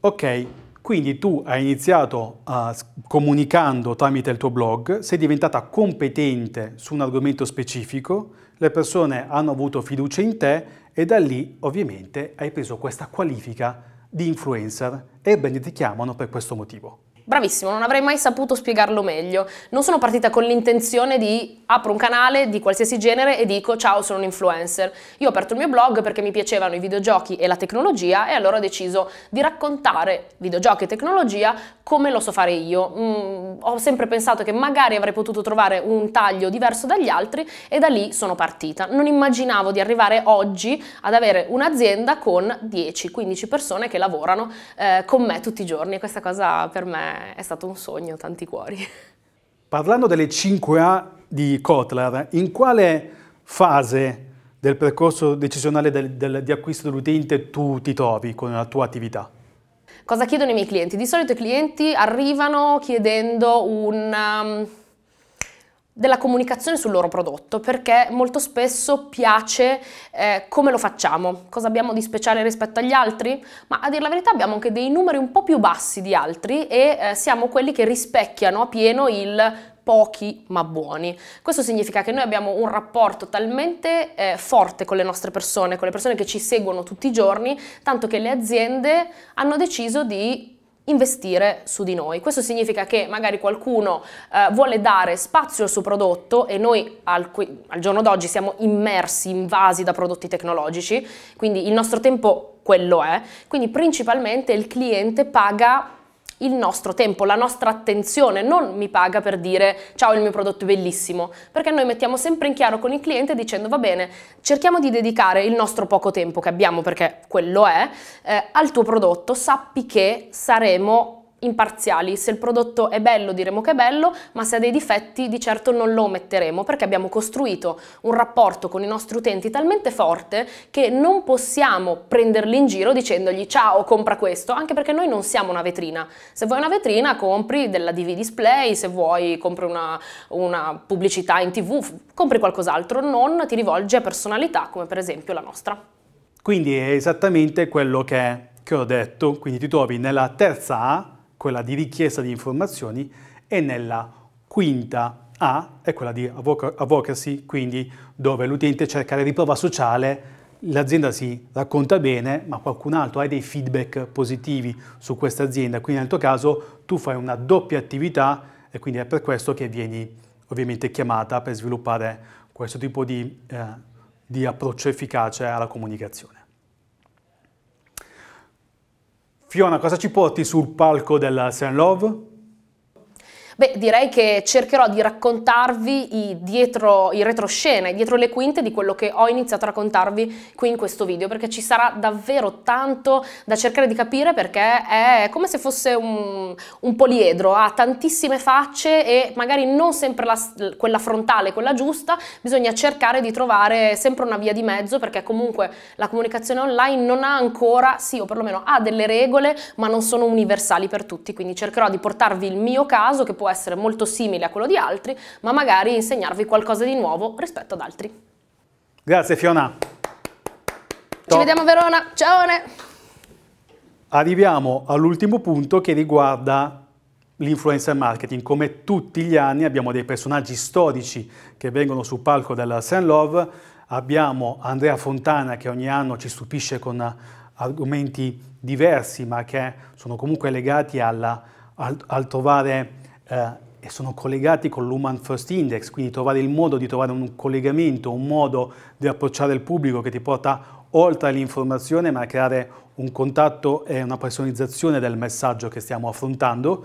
Ok, quindi tu hai iniziato uh, comunicando tramite il tuo blog, sei diventata competente su un argomento specifico, le persone hanno avuto fiducia in te e da lì ovviamente hai preso questa qualifica di influencer e bene ti chiamano per questo motivo. Bravissimo, non avrei mai saputo spiegarlo meglio. Non sono partita con l'intenzione di apro un canale di qualsiasi genere e dico ciao sono un influencer. Io ho aperto il mio blog perché mi piacevano i videogiochi e la tecnologia e allora ho deciso di raccontare videogiochi e tecnologia come lo so fare io. Mm, ho sempre pensato che magari avrei potuto trovare un taglio diverso dagli altri e da lì sono partita. Non immaginavo di arrivare oggi ad avere un'azienda con 10-15 persone che lavorano eh, con me tutti i giorni e questa cosa per me è stato un sogno, tanti cuori. Parlando delle 5A di Kotler, in quale fase del percorso decisionale del, del, di acquisto dell'utente tu ti trovi con la tua attività? Cosa chiedono i miei clienti? Di solito i clienti arrivano chiedendo un... Um, della comunicazione sul loro prodotto perché molto spesso piace eh, come lo facciamo, cosa abbiamo di speciale rispetto agli altri, ma a dire la verità abbiamo anche dei numeri un po' più bassi di altri e eh, siamo quelli che rispecchiano a pieno il pochi ma buoni. Questo significa che noi abbiamo un rapporto talmente eh, forte con le nostre persone, con le persone che ci seguono tutti i giorni, tanto che le aziende hanno deciso di investire su di noi. Questo significa che magari qualcuno eh, vuole dare spazio al suo prodotto e noi al, al giorno d'oggi siamo immersi, invasi da prodotti tecnologici, quindi il nostro tempo quello è, quindi principalmente il cliente paga il nostro tempo, la nostra attenzione, non mi paga per dire ciao il mio prodotto è bellissimo, perché noi mettiamo sempre in chiaro con il cliente dicendo va bene, cerchiamo di dedicare il nostro poco tempo che abbiamo, perché quello è, eh, al tuo prodotto, sappi che saremo imparziali, se il prodotto è bello diremo che è bello, ma se ha dei difetti di certo non lo ometteremo perché abbiamo costruito un rapporto con i nostri utenti talmente forte che non possiamo prenderli in giro dicendogli ciao compra questo, anche perché noi non siamo una vetrina. Se vuoi una vetrina compri della DV display, se vuoi compri una, una pubblicità in tv, compri qualcos'altro, non ti rivolgi a personalità come per esempio la nostra. Quindi è esattamente quello che, che ho detto, quindi ti trovi nella terza A quella di richiesta di informazioni, e nella quinta A è quella di advocacy, quindi dove l'utente cerca la riprova sociale, l'azienda si racconta bene, ma qualcun altro ha dei feedback positivi su questa azienda, quindi nel tuo caso tu fai una doppia attività e quindi è per questo che vieni ovviamente chiamata per sviluppare questo tipo di, eh, di approccio efficace alla comunicazione. Fiona, cosa ci porti sul palco del Saint Love? Beh, direi che cercherò di raccontarvi i, dietro, i retroscena, i dietro le quinte di quello che ho iniziato a raccontarvi qui in questo video, perché ci sarà davvero tanto da cercare di capire perché è come se fosse un, un poliedro, ha tantissime facce e magari non sempre la, quella frontale, quella giusta, bisogna cercare di trovare sempre una via di mezzo perché comunque la comunicazione online non ha ancora, sì o perlomeno ha delle regole, ma non sono universali per tutti, quindi cercherò di portarvi il mio caso che può essere molto simile a quello di altri, ma magari insegnarvi qualcosa di nuovo rispetto ad altri. Grazie Fiona. Ci vediamo a Verona, ciao! Arriviamo all'ultimo punto che riguarda l'influencer marketing. Come tutti gli anni abbiamo dei personaggi storici che vengono sul palco della Saint Love abbiamo Andrea Fontana che ogni anno ci stupisce con argomenti diversi ma che sono comunque legati alla, al, al, trovare eh, e sono collegati con l'Human First Index, quindi trovare il modo di trovare un collegamento, un modo di approcciare il pubblico che ti porta oltre all'informazione ma a creare un contatto e una personalizzazione del messaggio che stiamo affrontando.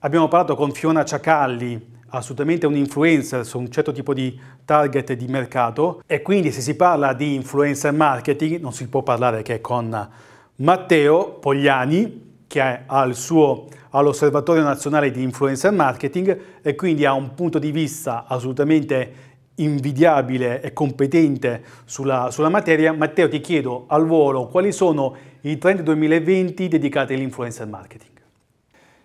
Abbiamo parlato con Fiona Ciacalli, assolutamente un influencer su un certo tipo di target di mercato e quindi se si parla di influencer marketing non si può parlare che con Matteo Pogliani che ha il suo all'Osservatorio Nazionale di Influencer Marketing e quindi ha un punto di vista assolutamente invidiabile e competente sulla, sulla materia. Matteo ti chiedo al volo quali sono i trend 2020 dedicati all'influencer marketing.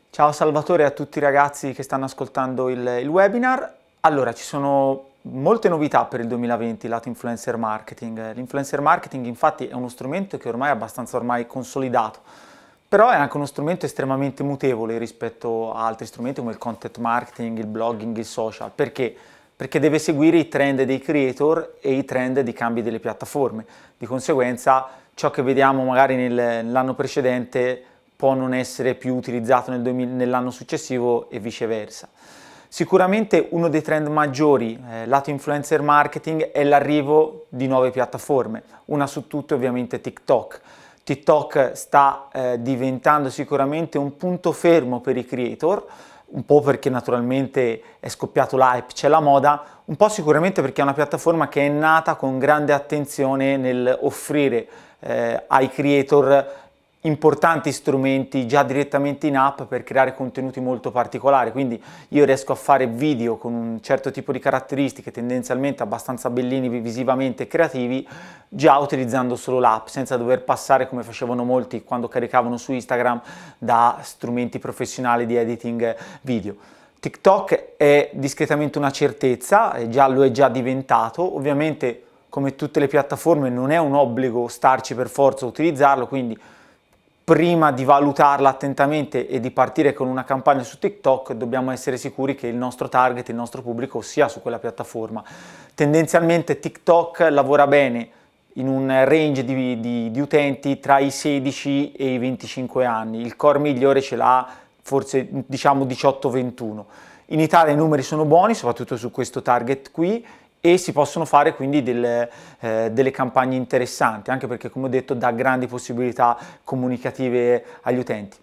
Ciao Salvatore a tutti i ragazzi che stanno ascoltando il, il webinar. Allora, ci sono molte novità per il 2020 lato influencer marketing. L'influencer marketing infatti è uno strumento che ormai è abbastanza ormai consolidato, però è anche uno strumento estremamente mutevole rispetto a altri strumenti come il content marketing, il blogging, il social. Perché? Perché deve seguire i trend dei creator e i trend di cambi delle piattaforme. Di conseguenza ciò che vediamo magari nell'anno precedente può non essere più utilizzato nel nell'anno successivo e viceversa. Sicuramente uno dei trend maggiori eh, lato influencer marketing è l'arrivo di nuove piattaforme, una su tutte ovviamente TikTok. TikTok sta eh, diventando sicuramente un punto fermo per i creator, un po' perché naturalmente è scoppiato l'hype, c'è la moda, un po' sicuramente perché è una piattaforma che è nata con grande attenzione nel offrire eh, ai creator importanti strumenti già direttamente in app per creare contenuti molto particolari, quindi io riesco a fare video con un certo tipo di caratteristiche tendenzialmente abbastanza bellini visivamente e creativi già utilizzando solo l'app senza dover passare come facevano molti quando caricavano su Instagram da strumenti professionali di editing video. TikTok è discretamente una certezza, già, lo è già diventato, ovviamente come tutte le piattaforme non è un obbligo starci per forza a utilizzarlo, quindi prima di valutarla attentamente e di partire con una campagna su TikTok dobbiamo essere sicuri che il nostro target, il nostro pubblico sia su quella piattaforma. Tendenzialmente TikTok lavora bene in un range di, di, di utenti tra i 16 e i 25 anni, il core migliore ce l'ha forse diciamo 18-21. In Italia i numeri sono buoni, soprattutto su questo target qui, e si possono fare quindi delle, eh, delle, campagne interessanti, anche perché come ho detto dà grandi possibilità comunicative agli utenti.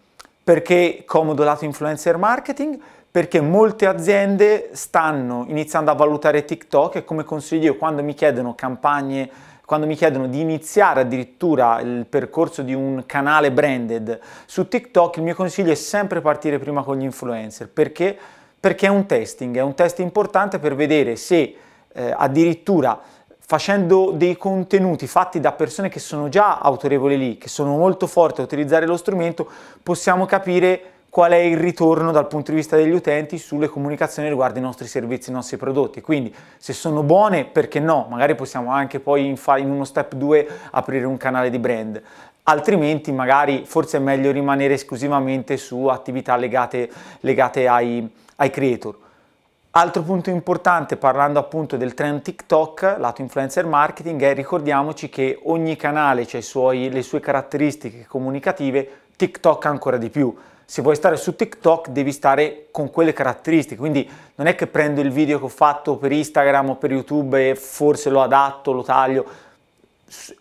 Perché comodo lato influencer marketing? Perché molte aziende stanno iniziando a valutare TikTok e come consiglio quando mi chiedono campagne quando mi chiedono di iniziare addirittura il percorso di un canale branded su TikTok, il mio consiglio è sempre partire prima con gli influencer. Perché? Perché è un testing, è un test importante per vedere se eh, addirittura facendo dei contenuti fatti da persone che sono già autorevoli lì, che sono molto forti a utilizzare lo strumento, possiamo capire qual è il ritorno dal punto di vista degli utenti sulle comunicazioni riguardo i nostri servizi, i nostri prodotti. Quindi se sono buone, perché no? Magari possiamo anche poi in, in uno step 2 aprire un canale di brand. Altrimenti magari forse è meglio rimanere esclusivamente su attività legate, legate ai, ai creator. Altro punto importante parlando appunto del trend TikTok, lato influencer marketing, è ricordiamoci che ogni canale ha le sue caratteristiche comunicative, TikTok ancora di più. Se vuoi stare su TikTok devi stare con quelle caratteristiche, quindi non è che prendo il video che ho fatto per Instagram o per YouTube e forse lo adatto, lo taglio.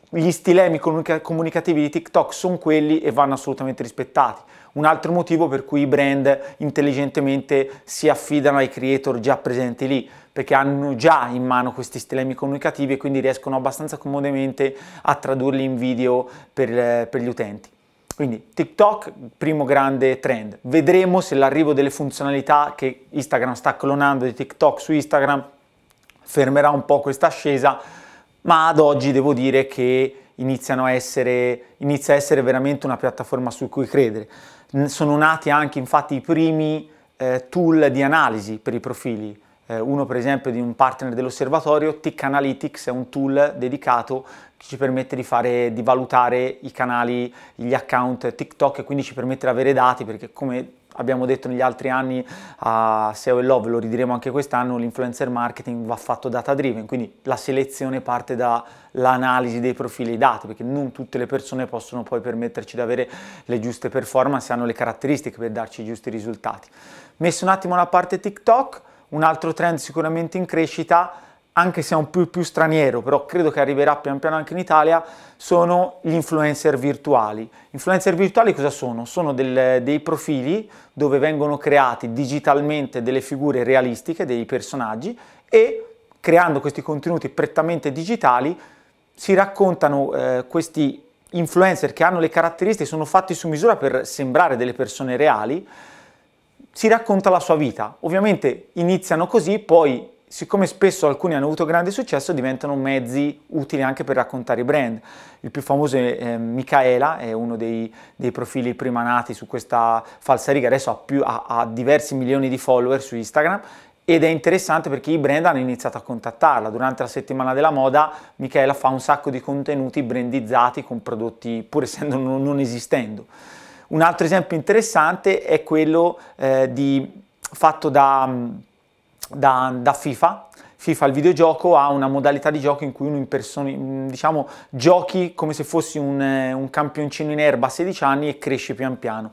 Gli stilemi comunicativi di TikTok sono quelli e vanno assolutamente rispettati un altro motivo per cui i brand intelligentemente si affidano ai creator già presenti lì, perché hanno già in mano questi stilemi comunicativi e quindi riescono abbastanza comodamente a tradurli in video per, per gli utenti. Quindi TikTok, primo grande trend. Vedremo se l'arrivo delle funzionalità che Instagram sta clonando di TikTok su Instagram fermerà un po' questa ascesa, ma ad oggi devo dire che essere, inizia a essere veramente una piattaforma su cui credere sono nati anche infatti i primi eh, tool di analisi per i profili. Eh, uno per esempio di un partner dell'osservatorio, Tick Analytics, è un tool dedicato che ci permette di, fare, di valutare i canali, gli account TikTok e quindi ci permette di avere dati perché come abbiamo detto negli altri anni a SEO e Love, lo ridiremo anche quest'anno, l'influencer marketing va fatto data driven, quindi la selezione parte dall'analisi dei profili dati, perché non tutte le persone possono poi permetterci di avere le giuste performance, hanno le caratteristiche per darci i giusti risultati. Messo un attimo da parte TikTok, un altro trend sicuramente in crescita, anche se è un più, più straniero, però credo che arriverà pian piano anche in Italia, sono gli influencer virtuali. Influencer virtuali cosa sono? Sono del, dei profili dove vengono creati digitalmente delle figure realistiche, dei personaggi, e creando questi contenuti prettamente digitali si raccontano eh, questi influencer che hanno le caratteristiche, sono fatti su misura per sembrare delle persone reali, si racconta la sua vita. Ovviamente iniziano così, poi siccome spesso alcuni hanno avuto grande successo, diventano mezzi utili anche per raccontare i brand. Il più famoso è eh, Michaela, è uno dei, dei, profili prima nati su questa falsariga, adesso ha, più, ha, ha diversi milioni di follower su Instagram ed è interessante perché i brand hanno iniziato a contattarla. Durante la settimana della moda Michaela fa un sacco di contenuti brandizzati con prodotti pur essendo non, non esistendo. Un altro esempio interessante è quello eh, di, fatto da da, da FIFA. FIFA, il videogioco, ha una modalità di gioco in cui uno impersoni, diciamo, giochi come se fossi un, un campioncino in erba a 16 anni e cresce pian piano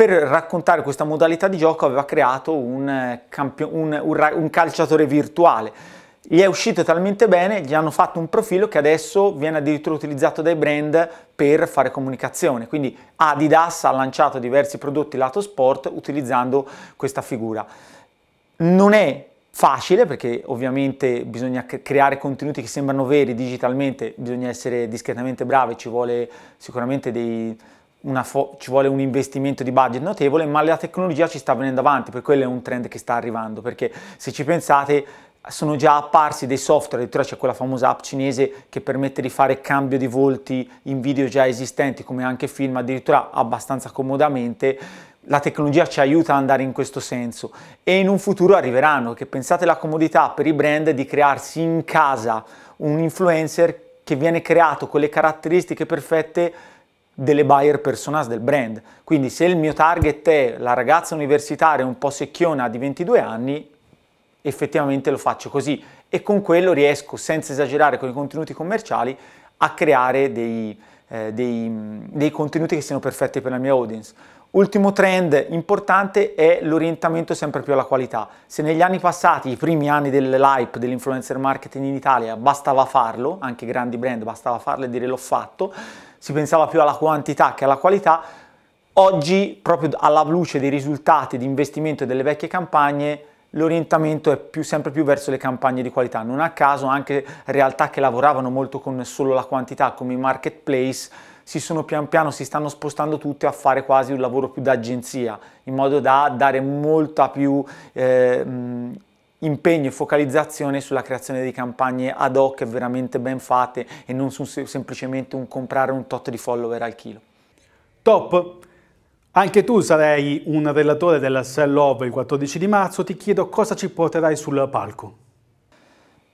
per raccontare questa modalità di gioco aveva creato un, campio- un, un, un, calciatore virtuale. Gli è uscito talmente bene, gli hanno fatto un profilo che adesso viene addirittura utilizzato dai brand per fare comunicazione. Quindi Adidas ha lanciato diversi prodotti lato sport utilizzando questa figura. Non è facile perché ovviamente bisogna creare contenuti che sembrano veri digitalmente, bisogna essere discretamente bravi, ci vuole sicuramente dei, ci vuole un investimento di budget notevole, ma la tecnologia ci sta venendo avanti, per quello è un trend che sta arrivando, perché se ci pensate sono già apparsi dei software, addirittura c'è quella famosa app cinese che permette di fare cambio di volti in video già esistenti, come anche film, addirittura abbastanza comodamente, la tecnologia ci aiuta ad andare in questo senso e in un futuro arriveranno, che pensate alla comodità per i brand di crearsi in casa un influencer che viene creato con le caratteristiche perfette delle buyer personas del brand. Quindi se il mio target è la ragazza universitaria un po' secchiona di 22 anni, effettivamente lo faccio così e con quello riesco, senza esagerare con i contenuti commerciali, a creare dei, eh, dei, dei contenuti che siano perfetti per la mia audience. Ultimo trend importante è l'orientamento sempre più alla qualità. Se negli anni passati, i primi anni dell'hype dell'influencer marketing in Italia, bastava farlo, anche grandi brand bastava farlo e dire l'ho fatto, si pensava più alla quantità che alla qualità, oggi proprio alla luce dei risultati di investimento delle vecchie campagne l'orientamento è più, sempre più verso le campagne di qualità. Non a caso anche realtà che lavoravano molto con solo la quantità come i marketplace si sono pian piano, si stanno spostando tutti a fare quasi un lavoro più d'agenzia, in modo da dare molta più eh, impegno e focalizzazione sulla creazione di campagne ad hoc veramente ben fatte e non su semplicemente un comprare un tot di follower al chilo. Top! Anche tu sarai un relatore della Sell Love il 14 di marzo, ti chiedo cosa ci porterai sul palco.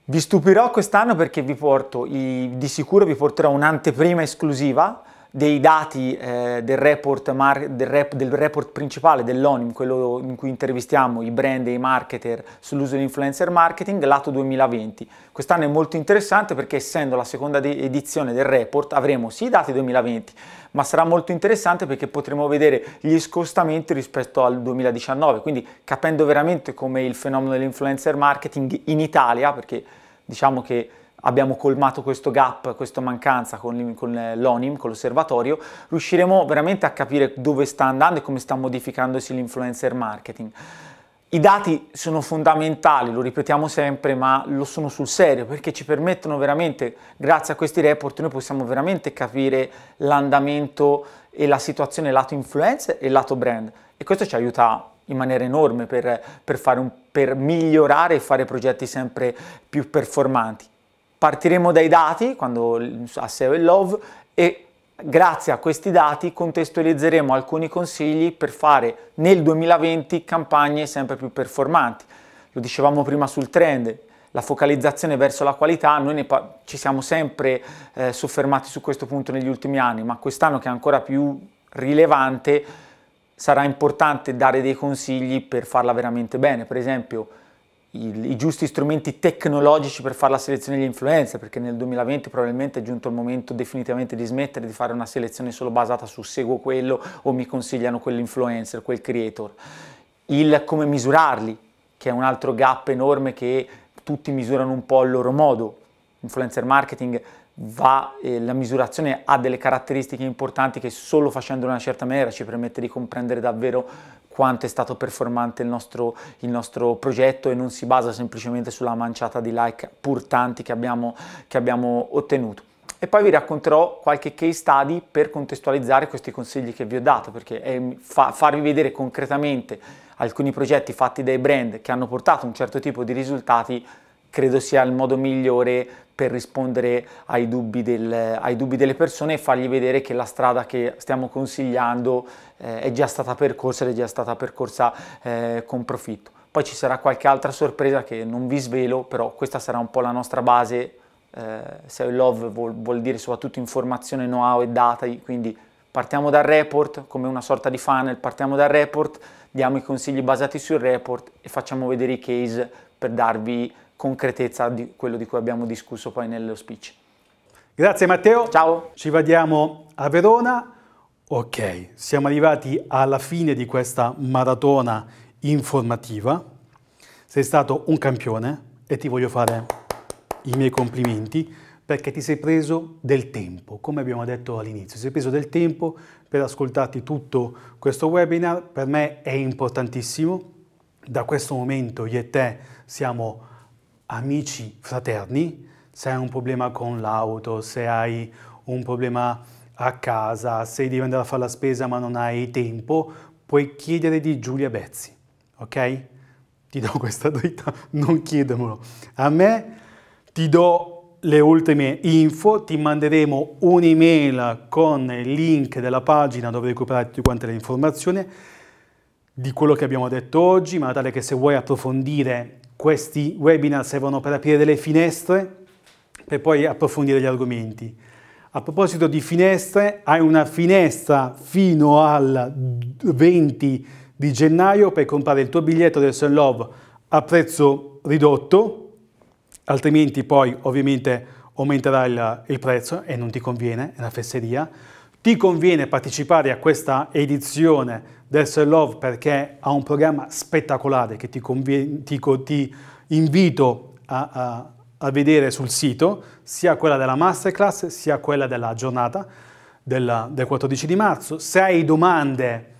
Vi stupirò quest'anno perché vi porto, di sicuro vi porterò un'anteprima esclusiva dei dati eh, del, report del, rep, del, report principale dell'ONIM, quello in cui intervistiamo i brand e i marketer sull'uso dell'influencer marketing, lato 2020. Quest'anno è molto interessante perché essendo la seconda edizione del report avremo sì i dati 2020, ma sarà molto interessante perché potremo vedere gli scostamenti rispetto al 2019, quindi capendo veramente come il fenomeno dell'influencer marketing in Italia, perché diciamo che abbiamo colmato questo gap, questa mancanza con, l'ONIM, con l'osservatorio, riusciremo veramente a capire dove sta andando e come sta modificandosi l'influencer marketing. I dati sono fondamentali, lo ripetiamo sempre, ma lo sono sul serio perché ci permettono veramente, grazie a questi report, noi possiamo veramente capire l'andamento e la situazione lato influencer e lato brand e questo ci aiuta in maniera enorme per, per, un, per migliorare e fare progetti sempre più performanti. Partiremo dai dati, quando a e Love, e grazie a questi dati contestualizzeremo alcuni consigli per fare nel 2020 campagne sempre più performanti. Lo dicevamo prima sul trend, la focalizzazione verso la qualità, noi ci siamo sempre eh, soffermati su questo punto negli ultimi anni, ma quest'anno che è ancora più rilevante, sarà importante dare dei consigli per farla veramente bene, per esempio i, i, giusti strumenti tecnologici per fare la selezione degli influencer, perché nel 2020 probabilmente è giunto il momento definitivamente di smettere di fare una selezione solo basata su seguo quello o mi consigliano quell'influencer, quel creator. Il come misurarli, che è un altro gap enorme che tutti misurano un po' al loro modo. Influencer marketing va, eh, la misurazione ha delle caratteristiche importanti che solo facendo in una certa maniera ci permette di comprendere davvero quanto è stato performante il nostro, il nostro, progetto e non si basa semplicemente sulla manciata di like pur tanti che abbiamo, che abbiamo ottenuto. E poi vi racconterò qualche case study per contestualizzare questi consigli che vi ho dato, perché fa, farvi vedere concretamente alcuni progetti fatti dai brand che hanno portato un certo tipo di risultati credo sia il modo migliore per rispondere ai dubbi, del, ai dubbi, delle persone e fargli vedere che la strada che stiamo consigliando eh, è già stata percorsa ed è già stata percorsa eh, con profitto. Poi ci sarà qualche altra sorpresa che non vi svelo, però questa sarà un po' la nostra base. Eh, SEO Love vuol, vuol dire soprattutto informazione, know-how e data, quindi partiamo dal report come una sorta di funnel, partiamo dal report, diamo i consigli basati sul report e facciamo vedere i case per darvi concretezza di quello di cui abbiamo discusso poi nello speech. Grazie Matteo. Ciao. Ci vediamo a Verona. Ok, siamo arrivati alla fine di questa maratona informativa. Sei stato un campione e ti voglio fare i miei complimenti perché ti sei preso del tempo, come abbiamo detto all'inizio, sei preso del tempo per ascoltarti tutto questo webinar, per me è importantissimo, da questo momento io e te siamo amici fraterni, se hai un problema con l'auto, se hai un problema a casa, se devi andare a fare la spesa ma non hai tempo, puoi chiedere di Giulia Bezzi, ok? Ti do *laughs* questa dritta, non chiedermelo. A me ti do le ultime info, ti manderemo un'email con il link della pagina dove recuperare tutte quante le informazioni di quello che abbiamo detto oggi, modo tale che se vuoi approfondire questi webinar servono per aprire delle finestre per poi approfondire gli argomenti. A proposito di finestre, hai una finestra fino al 20 di gennaio per comprare il tuo biglietto del Sun Love a prezzo ridotto, altrimenti poi ovviamente aumenterà il, il prezzo e non ti conviene, è una fesseria. Ti conviene partecipare a questa edizione del Sell Love perché ha un programma spettacolare che ti, conviene, ti, ti invito a, a, a, vedere sul sito, sia quella della masterclass sia quella della giornata del, del 14 di marzo. Se hai domande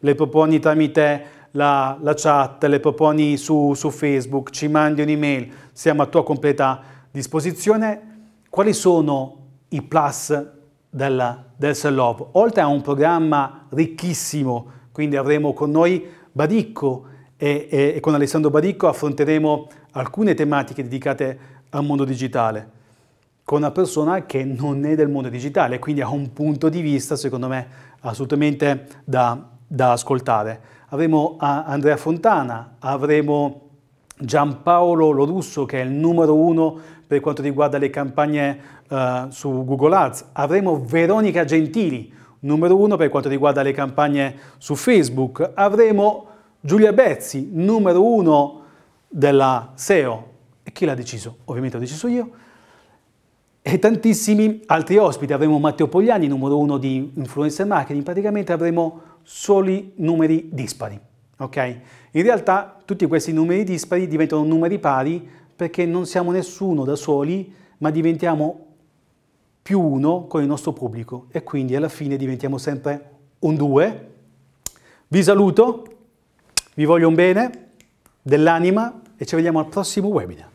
le proponi tramite la, la chat, le proponi su, su Facebook, ci mandi un'email, siamo a tua completa disposizione. Quali sono i plus del, del Sell Love? Oltre a un programma ricchissimo quindi avremo con noi Badicco e, e, e con Alessandro Badicco affronteremo alcune tematiche dedicate al mondo digitale con una persona che non è del mondo digitale, quindi ha un punto di vista, secondo me, assolutamente da, da ascoltare. Avremo Andrea Fontana, avremo Giampaolo Lorusso, che è il numero uno per quanto riguarda le campagne uh, su Google Ads, avremo Veronica Gentili, numero uno per quanto riguarda le campagne su Facebook. Avremo Giulia Bezzi, numero uno della SEO. E chi l'ha deciso? Ovviamente l'ho deciso io. E tantissimi altri ospiti. Avremo Matteo Pogliani, numero uno di influencer marketing. Praticamente avremo soli numeri dispari. Ok? In realtà tutti questi numeri dispari diventano numeri pari perché non siamo nessuno da soli, ma diventiamo più uno con il nostro pubblico e quindi alla fine diventiamo sempre un due. Vi saluto, vi voglio un bene, dell'anima e ci vediamo al prossimo webinar.